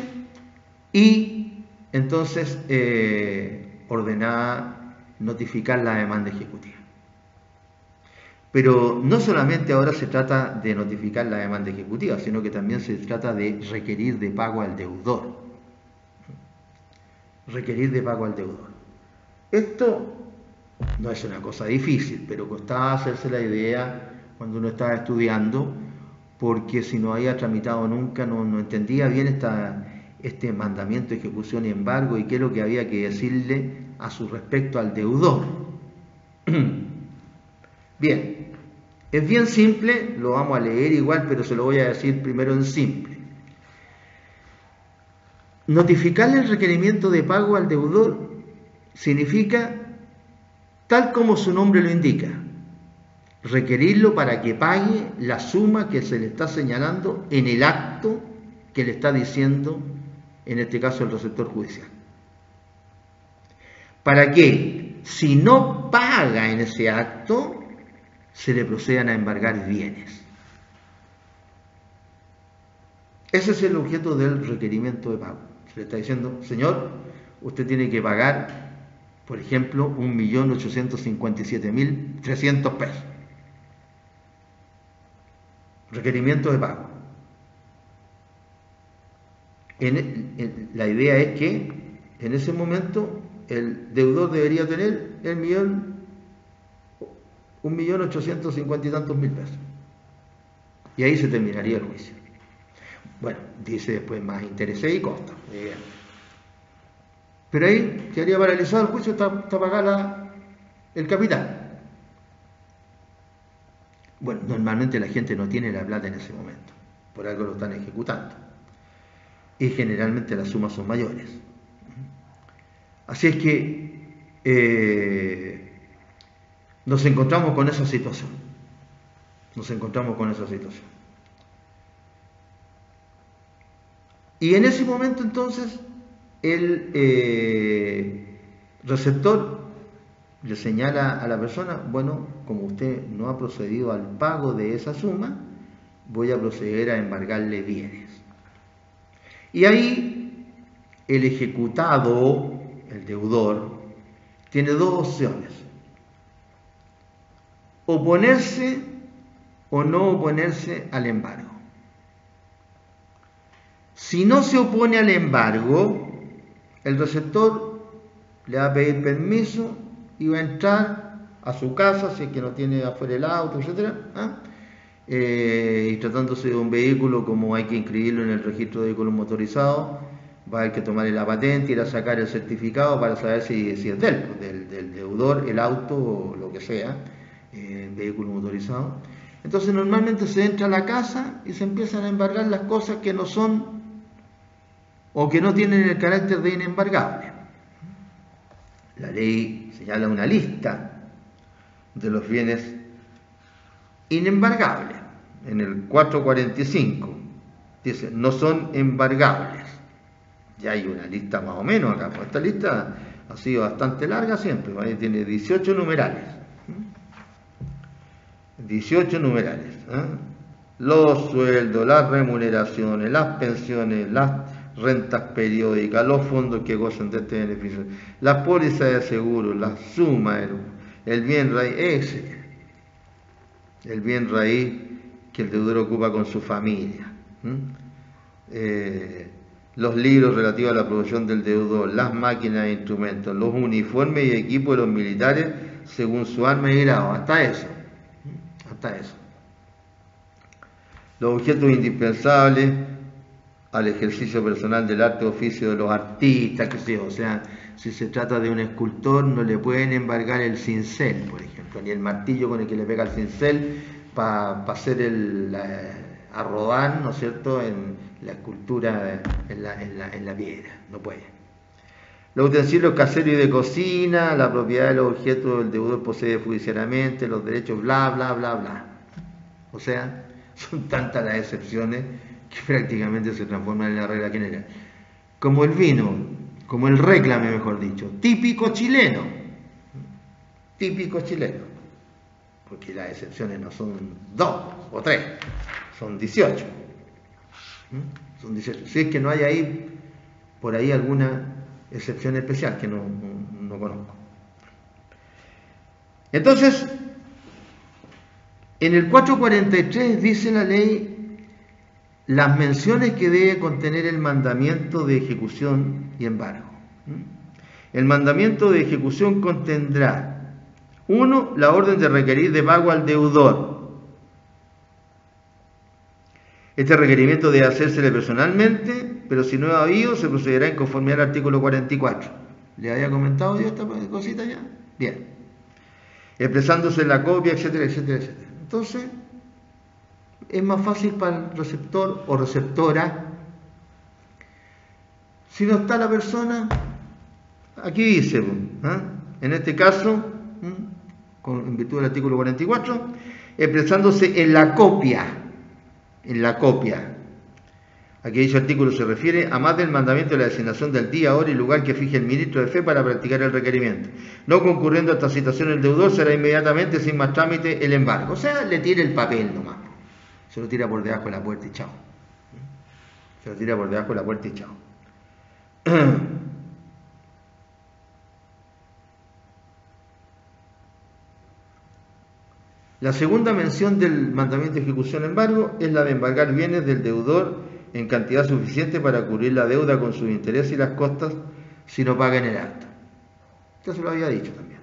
y entonces eh, ordenaba notificar la demanda ejecutiva. Pero no solamente ahora se trata de notificar la demanda ejecutiva, sino que también se trata de requerir de pago al deudor. Requerir de pago al deudor. Esto no es una cosa difícil, pero costaba hacerse la idea cuando uno estaba estudiando, porque si no había tramitado nunca, no, entendía bien esta, este mandamiento de ejecución y embargo y qué es lo que había que decirle a su respecto al deudor. [clears throat] Bien, es bien simple, lo vamos a leer igual, pero se lo voy a decir primero en simple. Notificarle el requerimiento de pago al deudor significa, tal como su nombre lo indica, requerirlo para que pague la suma que se le está señalando en el acto que le está diciendo, en este caso, el receptor judicial. Para que, si no paga en ese acto, se le procedan a embargar bienes. Ese es el objeto del requerimiento de pago. Se le está diciendo, señor, usted tiene que pagar, por ejemplo, 1.857.300 pesos requerimiento de pago. La idea es que en ese momento el deudor debería tener el millón, un millón ochocientos cincuenta y tantos mil pesos. Y ahí se terminaría el juicio. Bueno, dice después más intereses y costa. Pero ahí quedaría paralizado el juicio hasta, pagar el capital. Bueno, normalmente la gente no tiene la plata en ese momento, por algo lo están ejecutando. Y generalmente las sumas son mayores. Así es que eh, nos encontramos con esa situación. Nos encontramos con esa situación. Y en ese momento entonces el eh, receptor le señala a la persona, bueno, como usted no ha procedido al pago de esa suma, voy a proceder a embargarle bienes. Y ahí el ejecutado, el deudor, tiene dos opciones. Oponerse o no oponerse al embargo. Si no se opone al embargo, el receptor le va a pedir permiso iba a entrar a su casa, si es que no tiene afuera el auto, etc. Eh, y tratándose de un vehículo, como hay que inscribirlo en el registro de vehículos motorizados, va a haber que tomarle la patente, ir a sacar el certificado para saber si, es del, del, deudor, el auto o lo que sea, eh, vehículo motorizado. Entonces normalmente se entra a la casa y se empiezan a embargar las cosas que no son o que no tienen el carácter de inembargable. La ley señala una lista de los bienes inembargables. En el 445 dice, no son embargables. Ya hay una lista más o menos acá. Pues esta lista ha sido bastante larga siempre. Tiene 18 numerales. 18 numerales. ¿eh? Los sueldos, las remuneraciones, las pensiones, las rentas periódicas, los fondos que gozan de este beneficio, la póliza de seguro, la suma, el, bien raíz, ese, el bien raíz que el deudor ocupa con su familia, eh, los libros relativos a la producción del deudor, las máquinas e instrumentos, los uniformes y equipos de los militares según su arma y grado, hasta eso, hasta eso. Los objetos indispensables al ejercicio personal del arte oficio de los artistas, que sé o sea, si se trata de un escultor no le pueden embargar el cincel, por ejemplo, ni el martillo con el que le pega el cincel para hacer el, a rodar, ¿no es cierto?, en la escultura en la, la, piedra, no puede. Los utensilios caseros y de cocina, la propiedad de los objetos del deudor posee judicialmente, los derechos, bla, bla, bla, bla. O sea, [laughs] son tantas las excepciones que prácticamente se transforman en la regla general. Como el vino, como el reclame, mejor dicho, típico chileno. Típico chileno. Porque las excepciones no son dos o tres, son 18. ¿Mm? Son 18. Si es que no hay ahí, por ahí alguna excepción especial que no, no conozco. Entonces, en el 443 dice la ley las menciones que debe contener el mandamiento de ejecución y embargo. El mandamiento de ejecución contendrá, uno, la orden de requerir de pago al deudor. Este requerimiento debe hacérsele personalmente, pero si no ha habido, se procederá en conformidad al artículo 44. ¿Le había comentado yo esta cosita ya? Bien. Expresándose la copia, etcétera, etcétera, etcétera. Entonces, es más fácil para el receptor o receptora. Si no está la persona, aquí dice, ¿ah? en este caso, en virtud del artículo 44, expresándose en la copia, en la copia. Aquí dice artículo se refiere a más del mandamiento de la designación del día, hora y lugar que fije el ministro de fe para practicar el requerimiento. No concurriendo a esta situación el deudor será inmediatamente sin más trámite el embargo. O sea, le tira el papel nomás se lo tira por debajo de la puerta y chao. Se lo tira por debajo de la puerta y chao. [clears throat] La segunda mención del mandamiento de ejecución embargo es la de embargar bienes del deudor en cantidad suficiente para cubrir la deuda con sus intereses y las costas si no paga en el acto. Esto se lo había dicho también.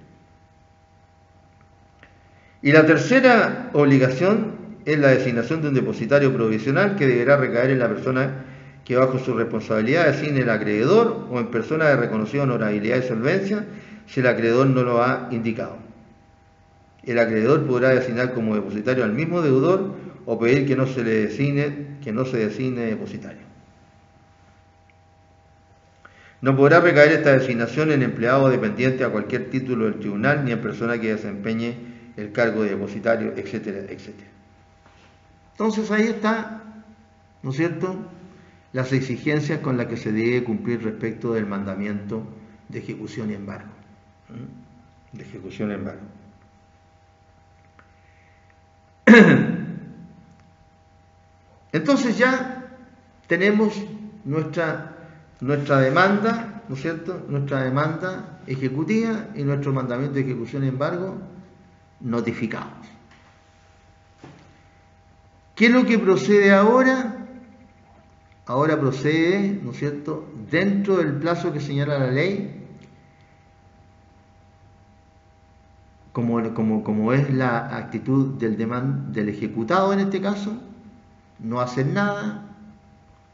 Y la tercera obligación es la designación de un depositario provisional que deberá recaer en la persona que bajo su responsabilidad designe el acreedor o en persona de reconocida honorabilidad y solvencia si el acreedor no lo ha indicado. El acreedor podrá designar como depositario al mismo deudor o pedir que no se le designe, que no se designe depositario. No podrá recaer esta designación en empleado dependiente a cualquier título del tribunal ni en persona que desempeñe el cargo de depositario, etcétera, etcétera. Entonces ahí está, ¿no es cierto?, las exigencias con las que se debe cumplir respecto del mandamiento de ejecución y embargo. De ejecución y embargo. [clears throat] Entonces ya tenemos nuestra, nuestra demanda, ¿no es cierto?, nuestra demanda ejecutiva y nuestro mandamiento de ejecución y embargo notificados. ¿Qué es lo que procede ahora? Ahora procede, ¿no es cierto?, dentro del plazo que señala la ley, como, como, como es la actitud del, del ejecutado en este caso, no hacer nada,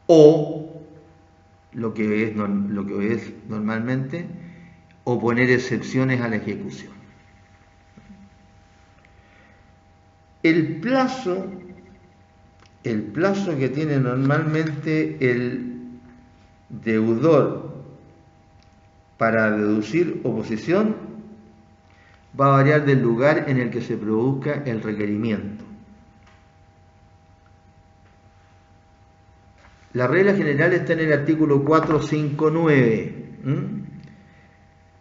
o lo que es, lo que es normalmente, oponer excepciones a la ejecución. El plazo el plazo que tiene normalmente el deudor para deducir oposición va a variar del lugar en el que se produzca el requerimiento. La regla general está en el artículo 459.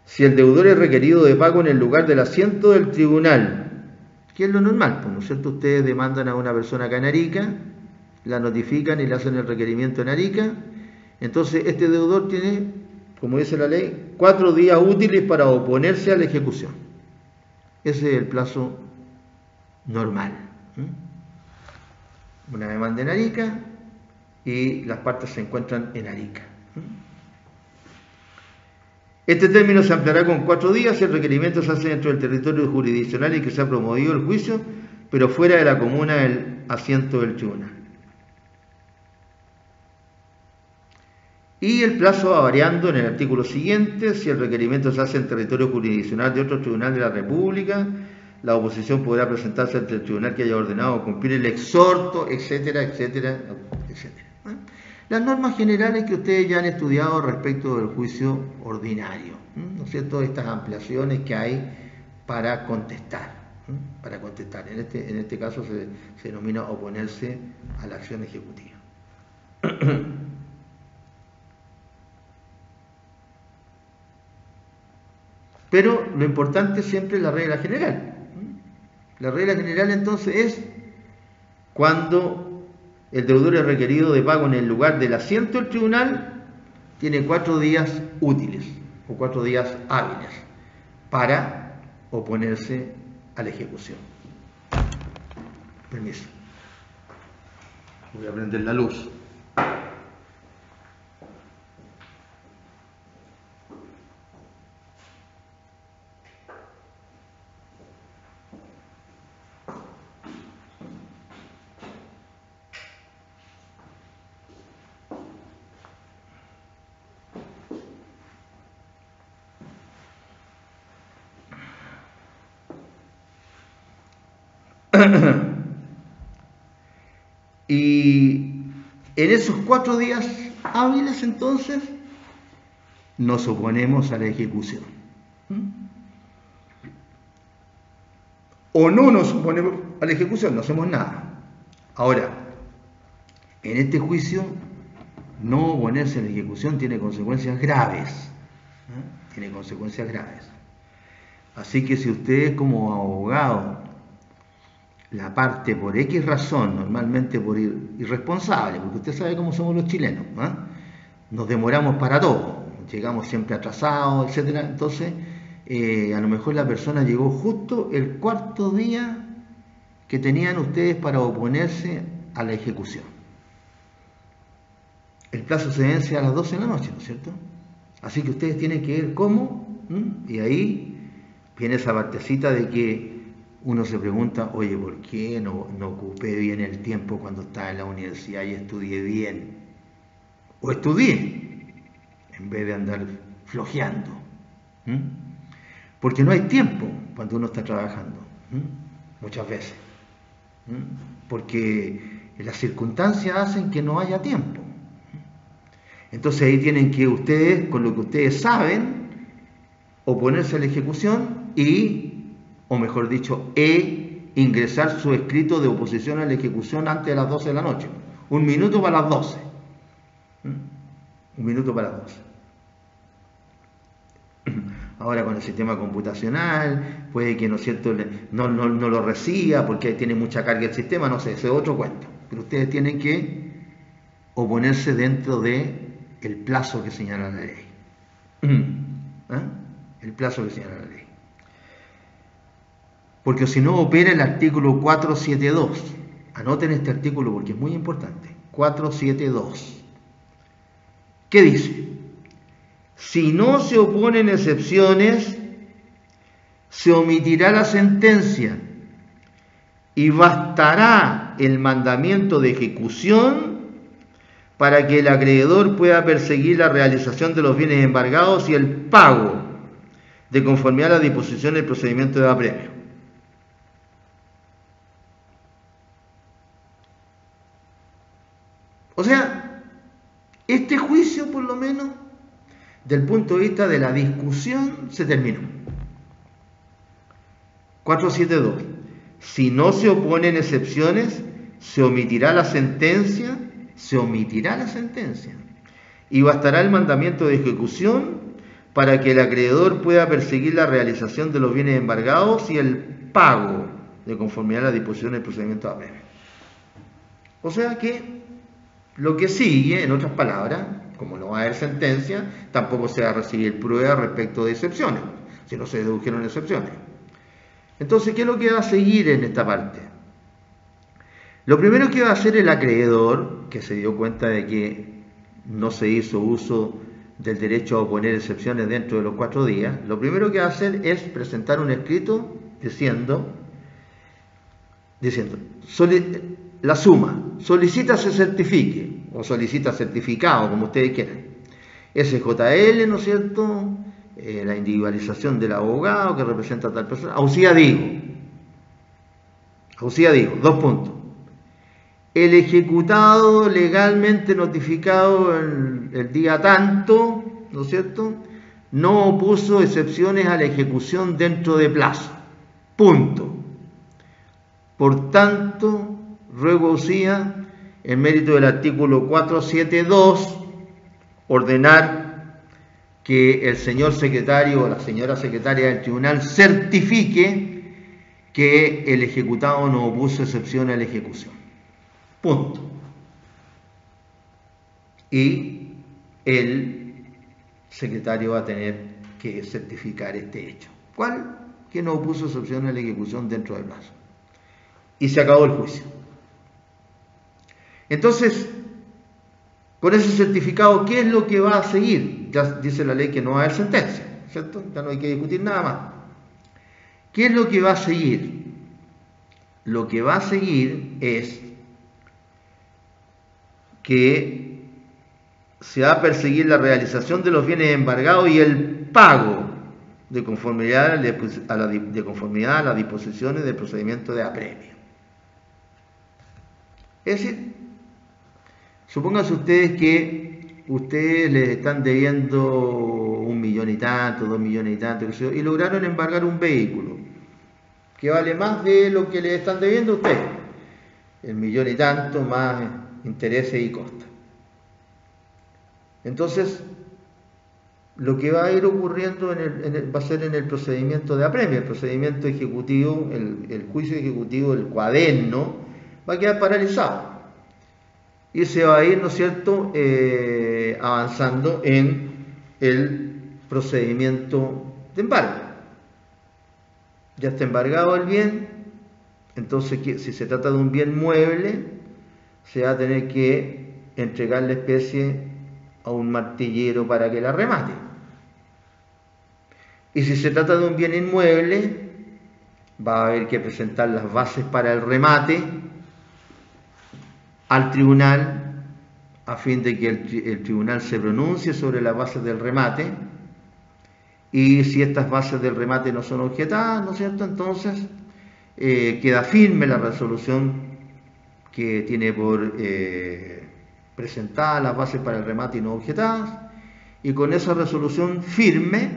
Si el deudor es requerido de pago en el lugar del asiento del tribunal, que es lo normal, pues, ¿no es cierto? Ustedes demandan a una persona canarica la notifican y le hacen el requerimiento en Arica. Entonces, este deudor tiene, como dice la ley, cuatro días útiles para oponerse a la ejecución. Ese es el plazo normal. Una demanda en Arica y las partes se encuentran en Arica. Este término se ampliará con cuatro días si el requerimiento se hace dentro del territorio jurisdiccional y que se ha promovido el juicio, pero fuera de la comuna del asiento del tribunal. Y el plazo va variando en el artículo siguiente, si el requerimiento se hace en territorio jurisdiccional de otro tribunal de la República, la oposición podrá presentarse ante el tribunal que haya ordenado cumplir el exhorto, etcétera, etcétera, etcétera. Las normas generales que ustedes ya han estudiado respecto del juicio ordinario, ¿no es cierto? Estas ampliaciones que hay para contestar, para contestar. En este, en este caso se, se denomina oponerse a la acción ejecutiva. Pero lo importante siempre es la regla general. La regla general entonces es cuando el deudor es requerido de pago en el lugar del asiento del tribunal, tiene cuatro días útiles o cuatro días hábiles para oponerse a la ejecución. Permiso. Voy a prender la luz. Y en esos cuatro días hábiles entonces nos oponemos a la ejecución. O no nos oponemos a la ejecución, no hacemos nada. Ahora, en este juicio, no oponerse a la ejecución tiene consecuencias graves. ¿eh? Tiene consecuencias graves. Así que si usted como abogado la parte por X razón, normalmente por irresponsable, porque usted sabe cómo somos los chilenos, ¿ah? nos demoramos para todo, llegamos siempre atrasados, etc. Entonces, eh, a lo mejor la persona llegó justo el cuarto día que tenían ustedes para oponerse a la ejecución. El plazo se vence a las 12 de la noche, ¿no es cierto? Así que ustedes tienen que ver cómo, y ahí viene esa partecita de que uno se pregunta, oye, ¿por qué no, ocupé bien el tiempo cuando estaba en la universidad y estudié bien? O estudié, en vez de andar flojeando. Porque no hay tiempo cuando uno está trabajando, muchas veces. Porque las circunstancias hacen que no haya tiempo. Entonces ahí tienen que ustedes, con lo que ustedes saben, oponerse a la ejecución y o mejor dicho, E, ingresar su escrito de oposición a la ejecución antes de las 12 de la noche. Un minuto para las 12. ¿Mm? Un minuto para las 12. [clears throat] Ahora con el sistema computacional, puede que no, cierto, no, no, no lo reciba porque tiene mucha carga el sistema, no sé, ese es otro cuento. Pero ustedes tienen que oponerse dentro de plazo que señala la ley. [clears throat] ¿Eh? El plazo que señala la ley porque si no opera el artículo 472. Anoten este artículo porque es muy importante. 472. ¿Qué dice? Si no se oponen excepciones, se omitirá la sentencia y bastará el mandamiento de ejecución para que el acreedor pueda perseguir la realización de los bienes embargados y el pago de conformidad a la disposición del procedimiento de apremio. O sea, este juicio, por lo menos, del punto de vista de la discusión, se terminó. 472. Si no se oponen excepciones, se omitirá la sentencia, se omitirá la sentencia, y bastará el mandamiento de ejecución para que el acreedor pueda perseguir la realización de los bienes embargados y el pago de conformidad a la disposición del procedimiento apremio. O sea que lo que sigue, en otras palabras, como no va a haber sentencia, tampoco se va a recibir prueba respecto de excepciones, si no se dedujeron excepciones. Entonces, ¿qué es lo que va a seguir en esta parte? Lo primero que va a hacer el acreedor, que se dio cuenta de que no se hizo uso del derecho a oponer excepciones dentro de los cuatro días, lo primero que va a hacer es presentar un escrito diciendo, diciendo la suma, solicita se certifique, o solicita certificado, como ustedes quieran. SJL, ¿no es cierto? Eh, la individualización del abogado que representa a tal persona. Ausía digo. Ausía digo, dos puntos. El ejecutado legalmente notificado el, el día tanto, ¿no es cierto? No opuso excepciones a la ejecución dentro de plazo. Punto. Por tanto, ruego Usía, en mérito del artículo 472, ordenar que el señor secretario o la señora secretaria del tribunal certifique que el ejecutado no opuso excepción a la ejecución. Punto. Y el secretario va a tener que certificar este hecho. ¿Cuál? Que no opuso excepción a la ejecución dentro del plazo. Y se acabó el juicio. Entonces, con ese certificado, ¿qué es lo que va a seguir? Ya dice la ley que no va a haber sentencia, ¿cierto? Ya no hay que discutir nada más. ¿Qué es lo que va a seguir? Lo que va a seguir es que se va a perseguir la realización de los bienes embargados y el pago de conformidad a, de conformidad a las disposiciones del procedimiento de apremio. Es decir, Supónganse ustedes que ustedes les están debiendo un millón y tanto, dos millones y tanto, y lograron embargar un vehículo que vale más de lo que les están debiendo a ustedes. El millón y tanto más intereses y costas. Entonces, lo que va a ir ocurriendo va a ser en el procedimiento de apremio, el procedimiento ejecutivo, el juicio ejecutivo, el cuaderno, va a quedar paralizado y se va a ir, ¿no es cierto?, eh, avanzando en el procedimiento de embargo. Ya está embargado el bien, entonces si se trata de un bien mueble, se va a tener que entregar la especie a un martillero para que la remate. Y si se trata de un bien inmueble, va a haber que presentar las bases para el remate al tribunal a fin de que el, tribunal se pronuncie sobre las bases del remate y si estas bases del remate no son objetadas, ¿no es cierto? Entonces eh, queda firme la resolución que tiene por eh, presentar las bases para el remate y no objetadas y con esa resolución firme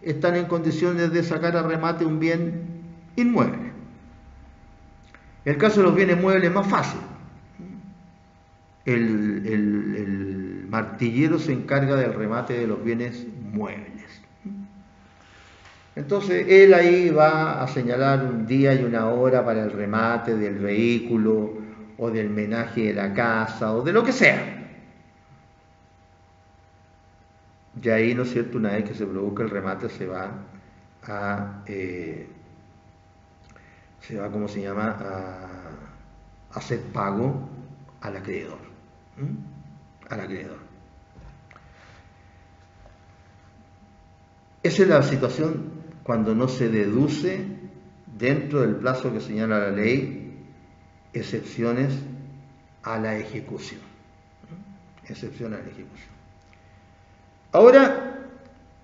están en condiciones de sacar a remate un bien inmueble. El caso de los bienes muebles es más fácil el, martillero se encarga del remate de los bienes muebles. Entonces él ahí va a señalar un día y una hora para el remate del vehículo o del menaje de la casa o de lo que sea. Y ahí, ¿no es cierto?, una vez que se produzca el remate se va a, eh, se va, ¿cómo se llama?, a hacer pago al acreedor al acreedor. Esa es la situación cuando no se deduce dentro del plazo que señala la ley excepciones a la ejecución. Excepción a la ejecución. Ahora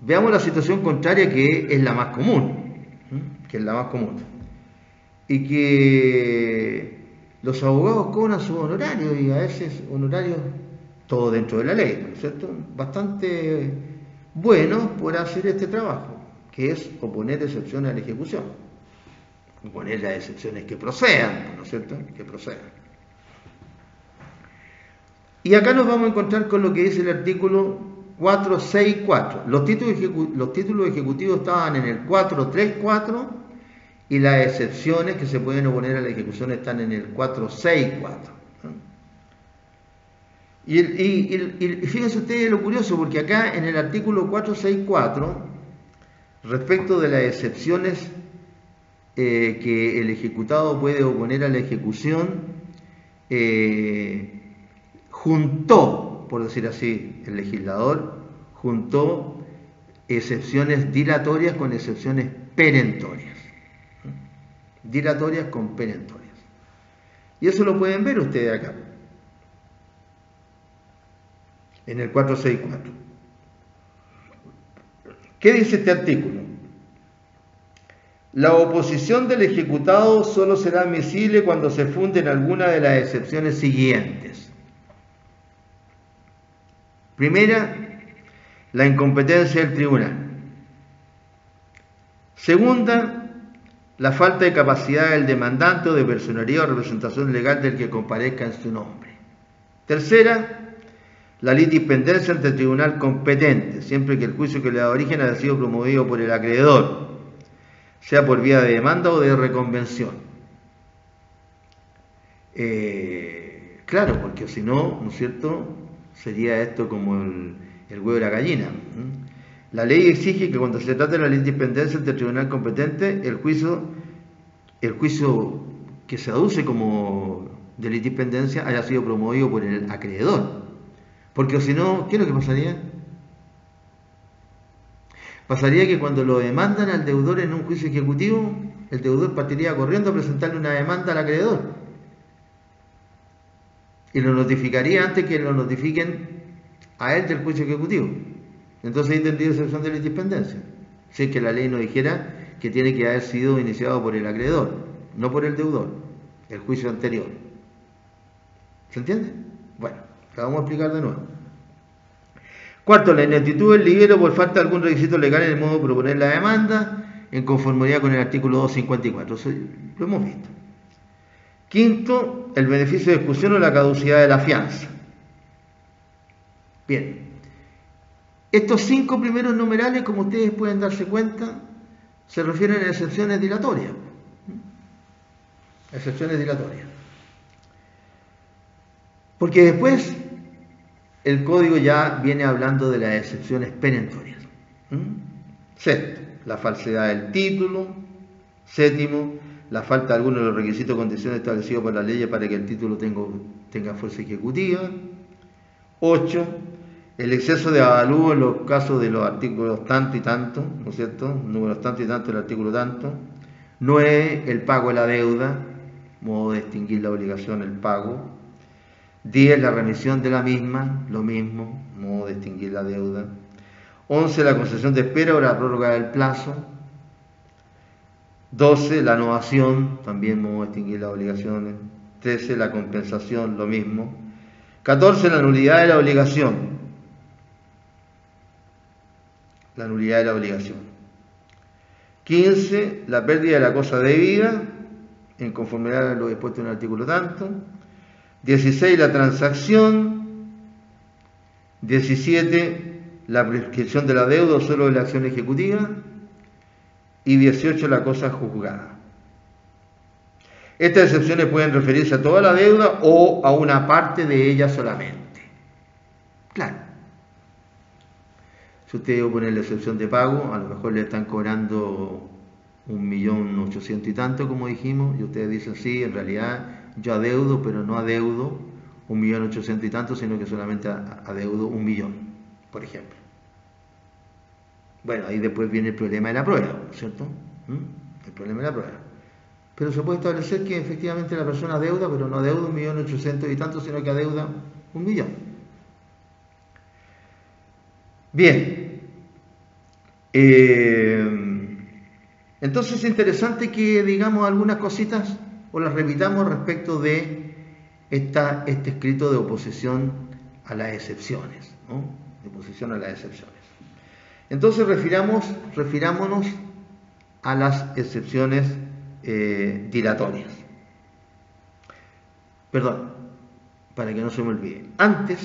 veamos la situación contraria que es la más común, que es la más común. Y que los abogados cobran su honorario y a veces honorarios, todo dentro de la ley, ¿no es cierto? Bastante buenos por hacer este trabajo, que es oponer excepciones a la ejecución. Oponer las excepciones que procedan, ¿no es cierto? Que procedan. Y acá nos vamos a encontrar con lo que dice el artículo 464. Los títulos, los títulos ejecutivos estaban en el 434 y las excepciones que se pueden oponer a la ejecución están en el 464. Y, fíjense ustedes lo curioso, porque acá en el artículo 464, respecto de las excepciones eh, que el ejecutado puede oponer a la ejecución, eh, juntó, por decir así, el legislador, juntó excepciones dilatorias con excepciones perentorias. Dilatorias con perentorias. Y eso lo pueden ver ustedes acá, en el 464. ¿Qué dice este artículo? La oposición del ejecutado solo será admisible cuando se funden alguna de las excepciones siguientes. Primera, la incompetencia del tribunal. Segunda, la falta de capacidad del demandante o de personería o representación legal del que comparezca en su nombre. Tercera, la litispendencia ante el tribunal competente, siempre que el juicio que le da origen haya sido promovido por el acreedor, sea por vía de demanda o de reconvención. Eh, claro, porque si no, ¿no es cierto? Sería esto como el, el huevo de la gallina. La ley exige que cuando se trate de la independencia ante el tribunal competente, el juicio, el juicio que se aduce como de de independencia haya sido promovido por el acreedor. Porque si no, ¿qué es lo que pasaría? Pasaría que cuando lo demandan al deudor en un juicio ejecutivo, el deudor partiría corriendo a presentarle una demanda al acreedor. Y lo notificaría antes que lo notifiquen a él del juicio ejecutivo. Entonces ahí tendría excepción de la independencia. Si es que la ley no dijera que tiene que haber sido iniciado por el acreedor, no por el deudor, el juicio anterior. ¿Se entiende? Bueno, la vamos a explicar de nuevo. Cuarto, la ineptitud del libero por falta de algún requisito legal en el modo de proponer la demanda en conformidad con el artículo 254. Eso lo hemos visto. Quinto, el beneficio de exclusión o la caducidad de la fianza. Bien, estos cinco primeros numerales, como ustedes pueden darse cuenta, se refieren a excepciones dilatorias. Excepciones dilatorias. Porque después el código ya viene hablando de las excepciones perentorias. Sexto, la falsedad del título. Séptimo, la falta de alguno de los requisitos o condiciones establecidos por la ley para que el título tenga fuerza ejecutiva. Ocho, el exceso de avalúo en los casos de los artículos tanto y tanto, ¿no es cierto? Números tanto y tanto, el artículo tanto. No es el pago de la deuda, modo de extinguir la obligación, el pago. 10. La remisión de la misma, lo mismo, modo de extinguir la deuda. 11. La concesión de espera o la prórroga del plazo. 12. La innovación, también modo de extinguir las obligaciones. 13. La compensación, lo mismo. 14. La nulidad de la obligación, la nulidad de la obligación. 15. La pérdida de la cosa debida en conformidad a lo dispuesto en el artículo tanto. 16. La transacción. 17. La prescripción de la deuda o solo de la acción ejecutiva. Y 18. La cosa juzgada. Estas excepciones pueden referirse a toda la deuda o a una parte de ella solamente. Claro. Si usted pone la excepción de pago, a lo mejor le están cobrando un millón ochocientos y tanto, como dijimos, y ustedes dicen, sí, en realidad yo adeudo, pero no adeudo un millón ochocientos y tanto, sino que solamente adeudo un millón, por ejemplo. Bueno, ahí después viene el problema de la prueba, ¿cierto? ¿Mm? El problema de la prueba. Pero se puede establecer que efectivamente la persona adeuda, pero no adeuda un millón ochocientos y tanto, sino que adeuda un millón. Bien. Eh, entonces es interesante que digamos algunas cositas o las repitamos respecto de esta, este escrito de oposición a las excepciones, de oposición a las excepciones. Entonces refiramos, refirámonos a las excepciones eh, dilatorias. Perdón, para que no se me olvide. Antes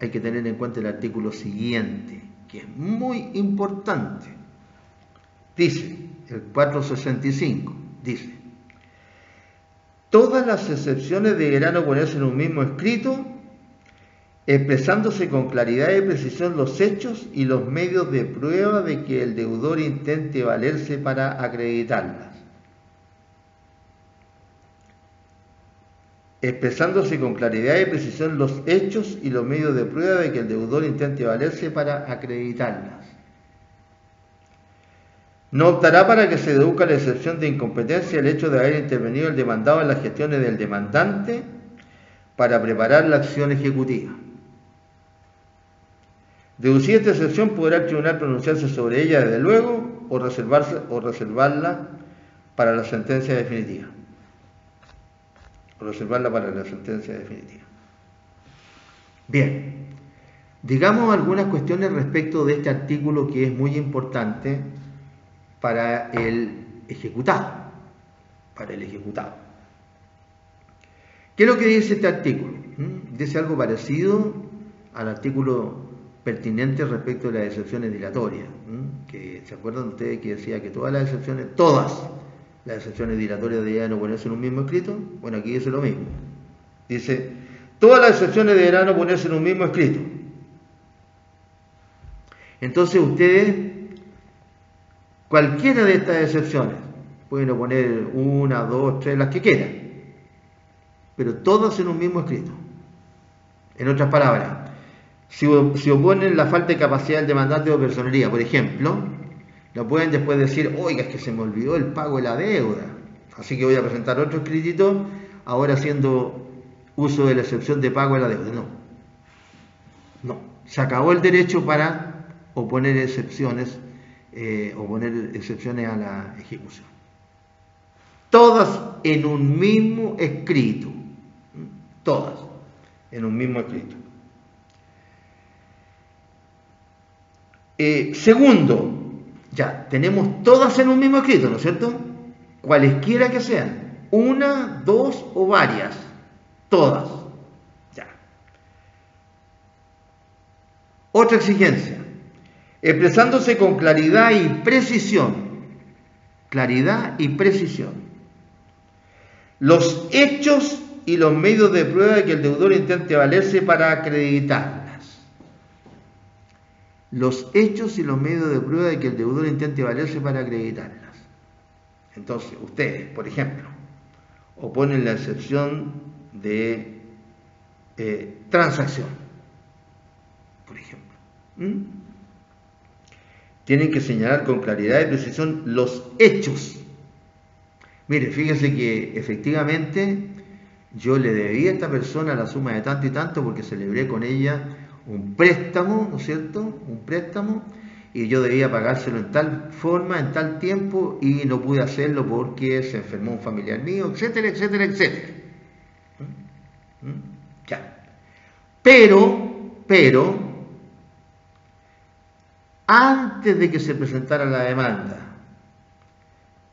hay que tener en cuenta el artículo siguiente, que es muy importante. Dice, el 465, dice, todas las excepciones deberán oponerse en un mismo escrito, expresándose con claridad y precisión los hechos y los medios de prueba de que el deudor intente valerse para acreditarlas. Expresándose con claridad y precisión los hechos y los medios de prueba de que el deudor intente valerse para acreditarlas. No optará para que se deduzca la excepción de incompetencia el hecho de haber intervenido el demandado en las gestiones del demandante para preparar la acción ejecutiva. Deducida esta excepción, podrá el tribunal pronunciarse sobre ella desde luego o, reservarse, o reservarla para la sentencia definitiva. Reservarla para la sentencia definitiva. Bien, digamos algunas cuestiones respecto de este artículo que es muy importante para el ejecutado. Para el ejecutado. ¿Qué es lo que dice este artículo? ¿Mm? Dice algo parecido al artículo pertinente respecto de las excepciones dilatorias. Que, ¿Se acuerdan ustedes que decía que todas las excepciones, todas las excepciones dilatorias deberían ponerse en un mismo escrito? Bueno, aquí dice lo mismo. Dice, todas las excepciones deberán no ponerse en un mismo escrito. Entonces ustedes, cualquiera de estas excepciones, pueden poner una, dos, tres, las que quieran, pero todas en un mismo escrito. En otras palabras, si, oponen la falta de capacidad del demandante o personería, por ejemplo, lo pueden después decir, oiga, es que se me olvidó el pago de la deuda, así que voy a presentar otro escritito, ahora haciendo uso de la excepción de pago de la deuda. No, no, se acabó el derecho para oponer excepciones, eh, oponer excepciones a la ejecución. Todas en un mismo escrito, todas en un mismo escrito. Eh, segundo, ya, tenemos todas en un mismo escrito, ¿no es cierto? Cualesquiera que sean, una, dos o varias, todas. Ya. Otra exigencia, expresándose con claridad y precisión, claridad y precisión. Los hechos y los medios de prueba que el deudor intente valerse para acreditar los hechos y los medios de prueba de que el deudor intente valerse para acreditarlas. Entonces, ustedes, por ejemplo, oponen la excepción de eh, transacción, por ejemplo. Tienen que señalar con claridad y precisión los hechos. Mire, fíjense que efectivamente yo le debí a esta persona la suma de tanto y tanto porque celebré con ella un préstamo, ¿no es cierto? Un préstamo, y yo debía pagárselo en tal forma, en tal tiempo, y no pude hacerlo porque se enfermó un familiar mío, etcétera, etcétera, etcétera. ¿Mm? ¿Mm? Ya. Pero, pero, antes de que se presentara la demanda,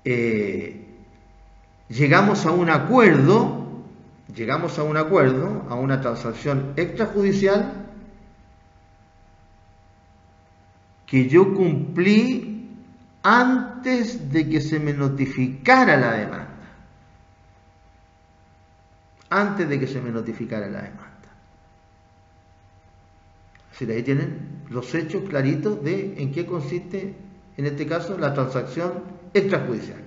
eh, llegamos a un acuerdo, llegamos a un acuerdo, a una transacción extrajudicial, que yo cumplí antes de que se me notificara la demanda. Antes de que se me notificara la demanda. Así que ahí tienen los hechos claritos de en qué consiste, en este caso, la transacción extrajudicial.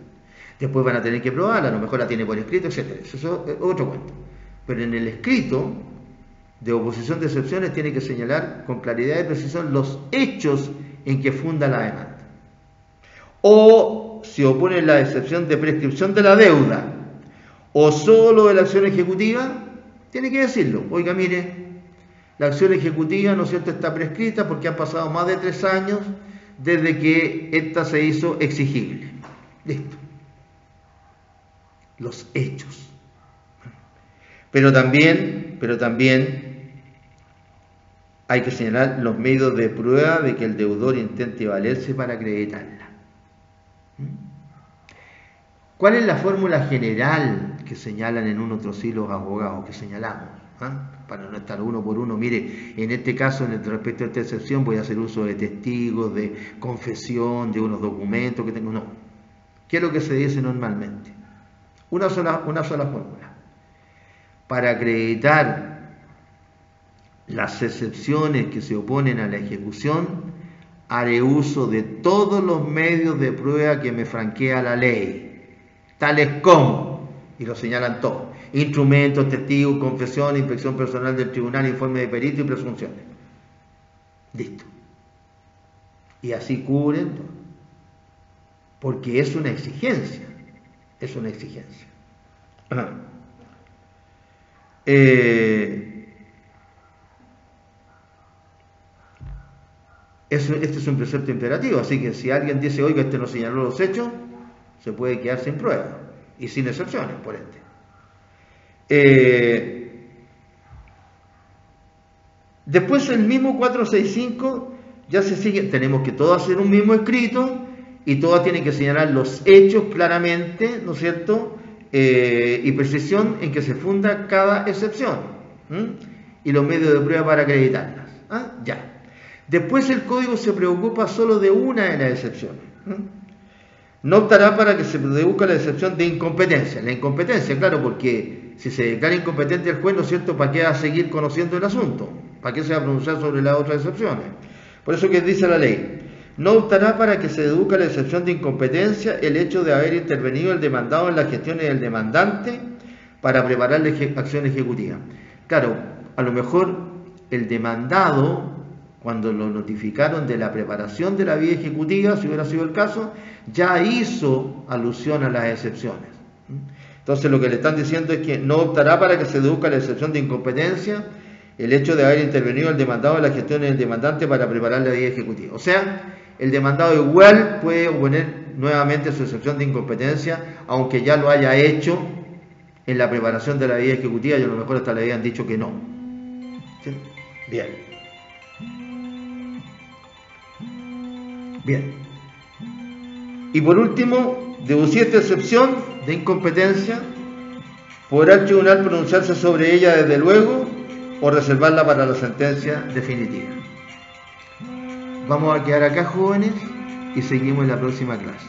Después van a tener que probarla, a lo mejor la tiene por escrito, etc. Eso es otro cuento. Pero en el escrito de oposición de excepciones tiene que señalar con claridad y precisión los hechos en que funda la demanda. O si opone la excepción de prescripción de la deuda o solo de la acción ejecutiva, tiene que decirlo. Oiga, mire, la acción ejecutiva, ¿no es cierto?, está prescrita porque han pasado más de tres años desde que esta se hizo exigible. Listo. Los hechos. Pero también, pero también hay que señalar los medios de prueba de que el deudor intente valerse para acreditarla. ¿Mm? ¿Cuál es la fórmula general que señalan en un otro sí los abogados que señalamos? ¿Ah? Para no estar uno por uno, mire, en este caso, en respecto a esta excepción, voy a hacer uso de testigos, de confesión, de unos documentos que tengo. No. ¿Qué es lo que se dice normalmente? Una sola fórmula. Para acreditar las excepciones que se oponen a la ejecución, haré uso de todos los medios de prueba que me franquea la ley, tales como, y lo señalan todos, instrumentos, testigos, confesión, inspección personal del tribunal, informe de perito y presunciones. Listo. Y así cubren todo. Porque es una exigencia. Es una exigencia. Eh, este es un precepto imperativo, así que si alguien dice, oiga, este no señaló los hechos, se puede quedar sin prueba y sin excepciones, por ende. Eh, después el mismo 465 ya se sigue, tenemos que todo hacer un mismo escrito y todo tiene que señalar los hechos claramente, ¿no es cierto? Eh, y precisión en que se funda cada excepción y los medios de prueba para acreditarlas. ¿ah? Ya. Después el código se preocupa solo de una de las excepciones. No optará para que se deduzca la excepción de incompetencia. La incompetencia, claro, porque si se declara incompetente el juez, ¿no es cierto?, ¿para qué va a seguir conociendo el asunto? ¿Para qué se va a pronunciar sobre las otras excepciones? Por eso que dice la ley, no optará para que se deduzca la excepción de incompetencia el hecho de haber intervenido el demandado en las gestiones del demandante para preparar la acción ejecutiva. Claro, a lo mejor el demandado cuando lo notificaron de la preparación de la vía ejecutiva, si hubiera sido el caso, ya hizo alusión a las excepciones. Entonces lo que le están diciendo es que no optará para que se deduzca la excepción de incompetencia el hecho de haber intervenido el demandado en la gestión del demandante para preparar la vía ejecutiva. O sea, el demandado igual puede oponer nuevamente su excepción de incompetencia, aunque ya lo haya hecho en la preparación de la vía ejecutiva y a lo mejor hasta le habían dicho que no. Bien. Bien. Y por último, deducir esta excepción de incompetencia, podrá el tribunal pronunciarse sobre ella desde luego o reservarla para la sentencia definitiva. Vamos a quedar acá jóvenes y seguimos en la próxima clase.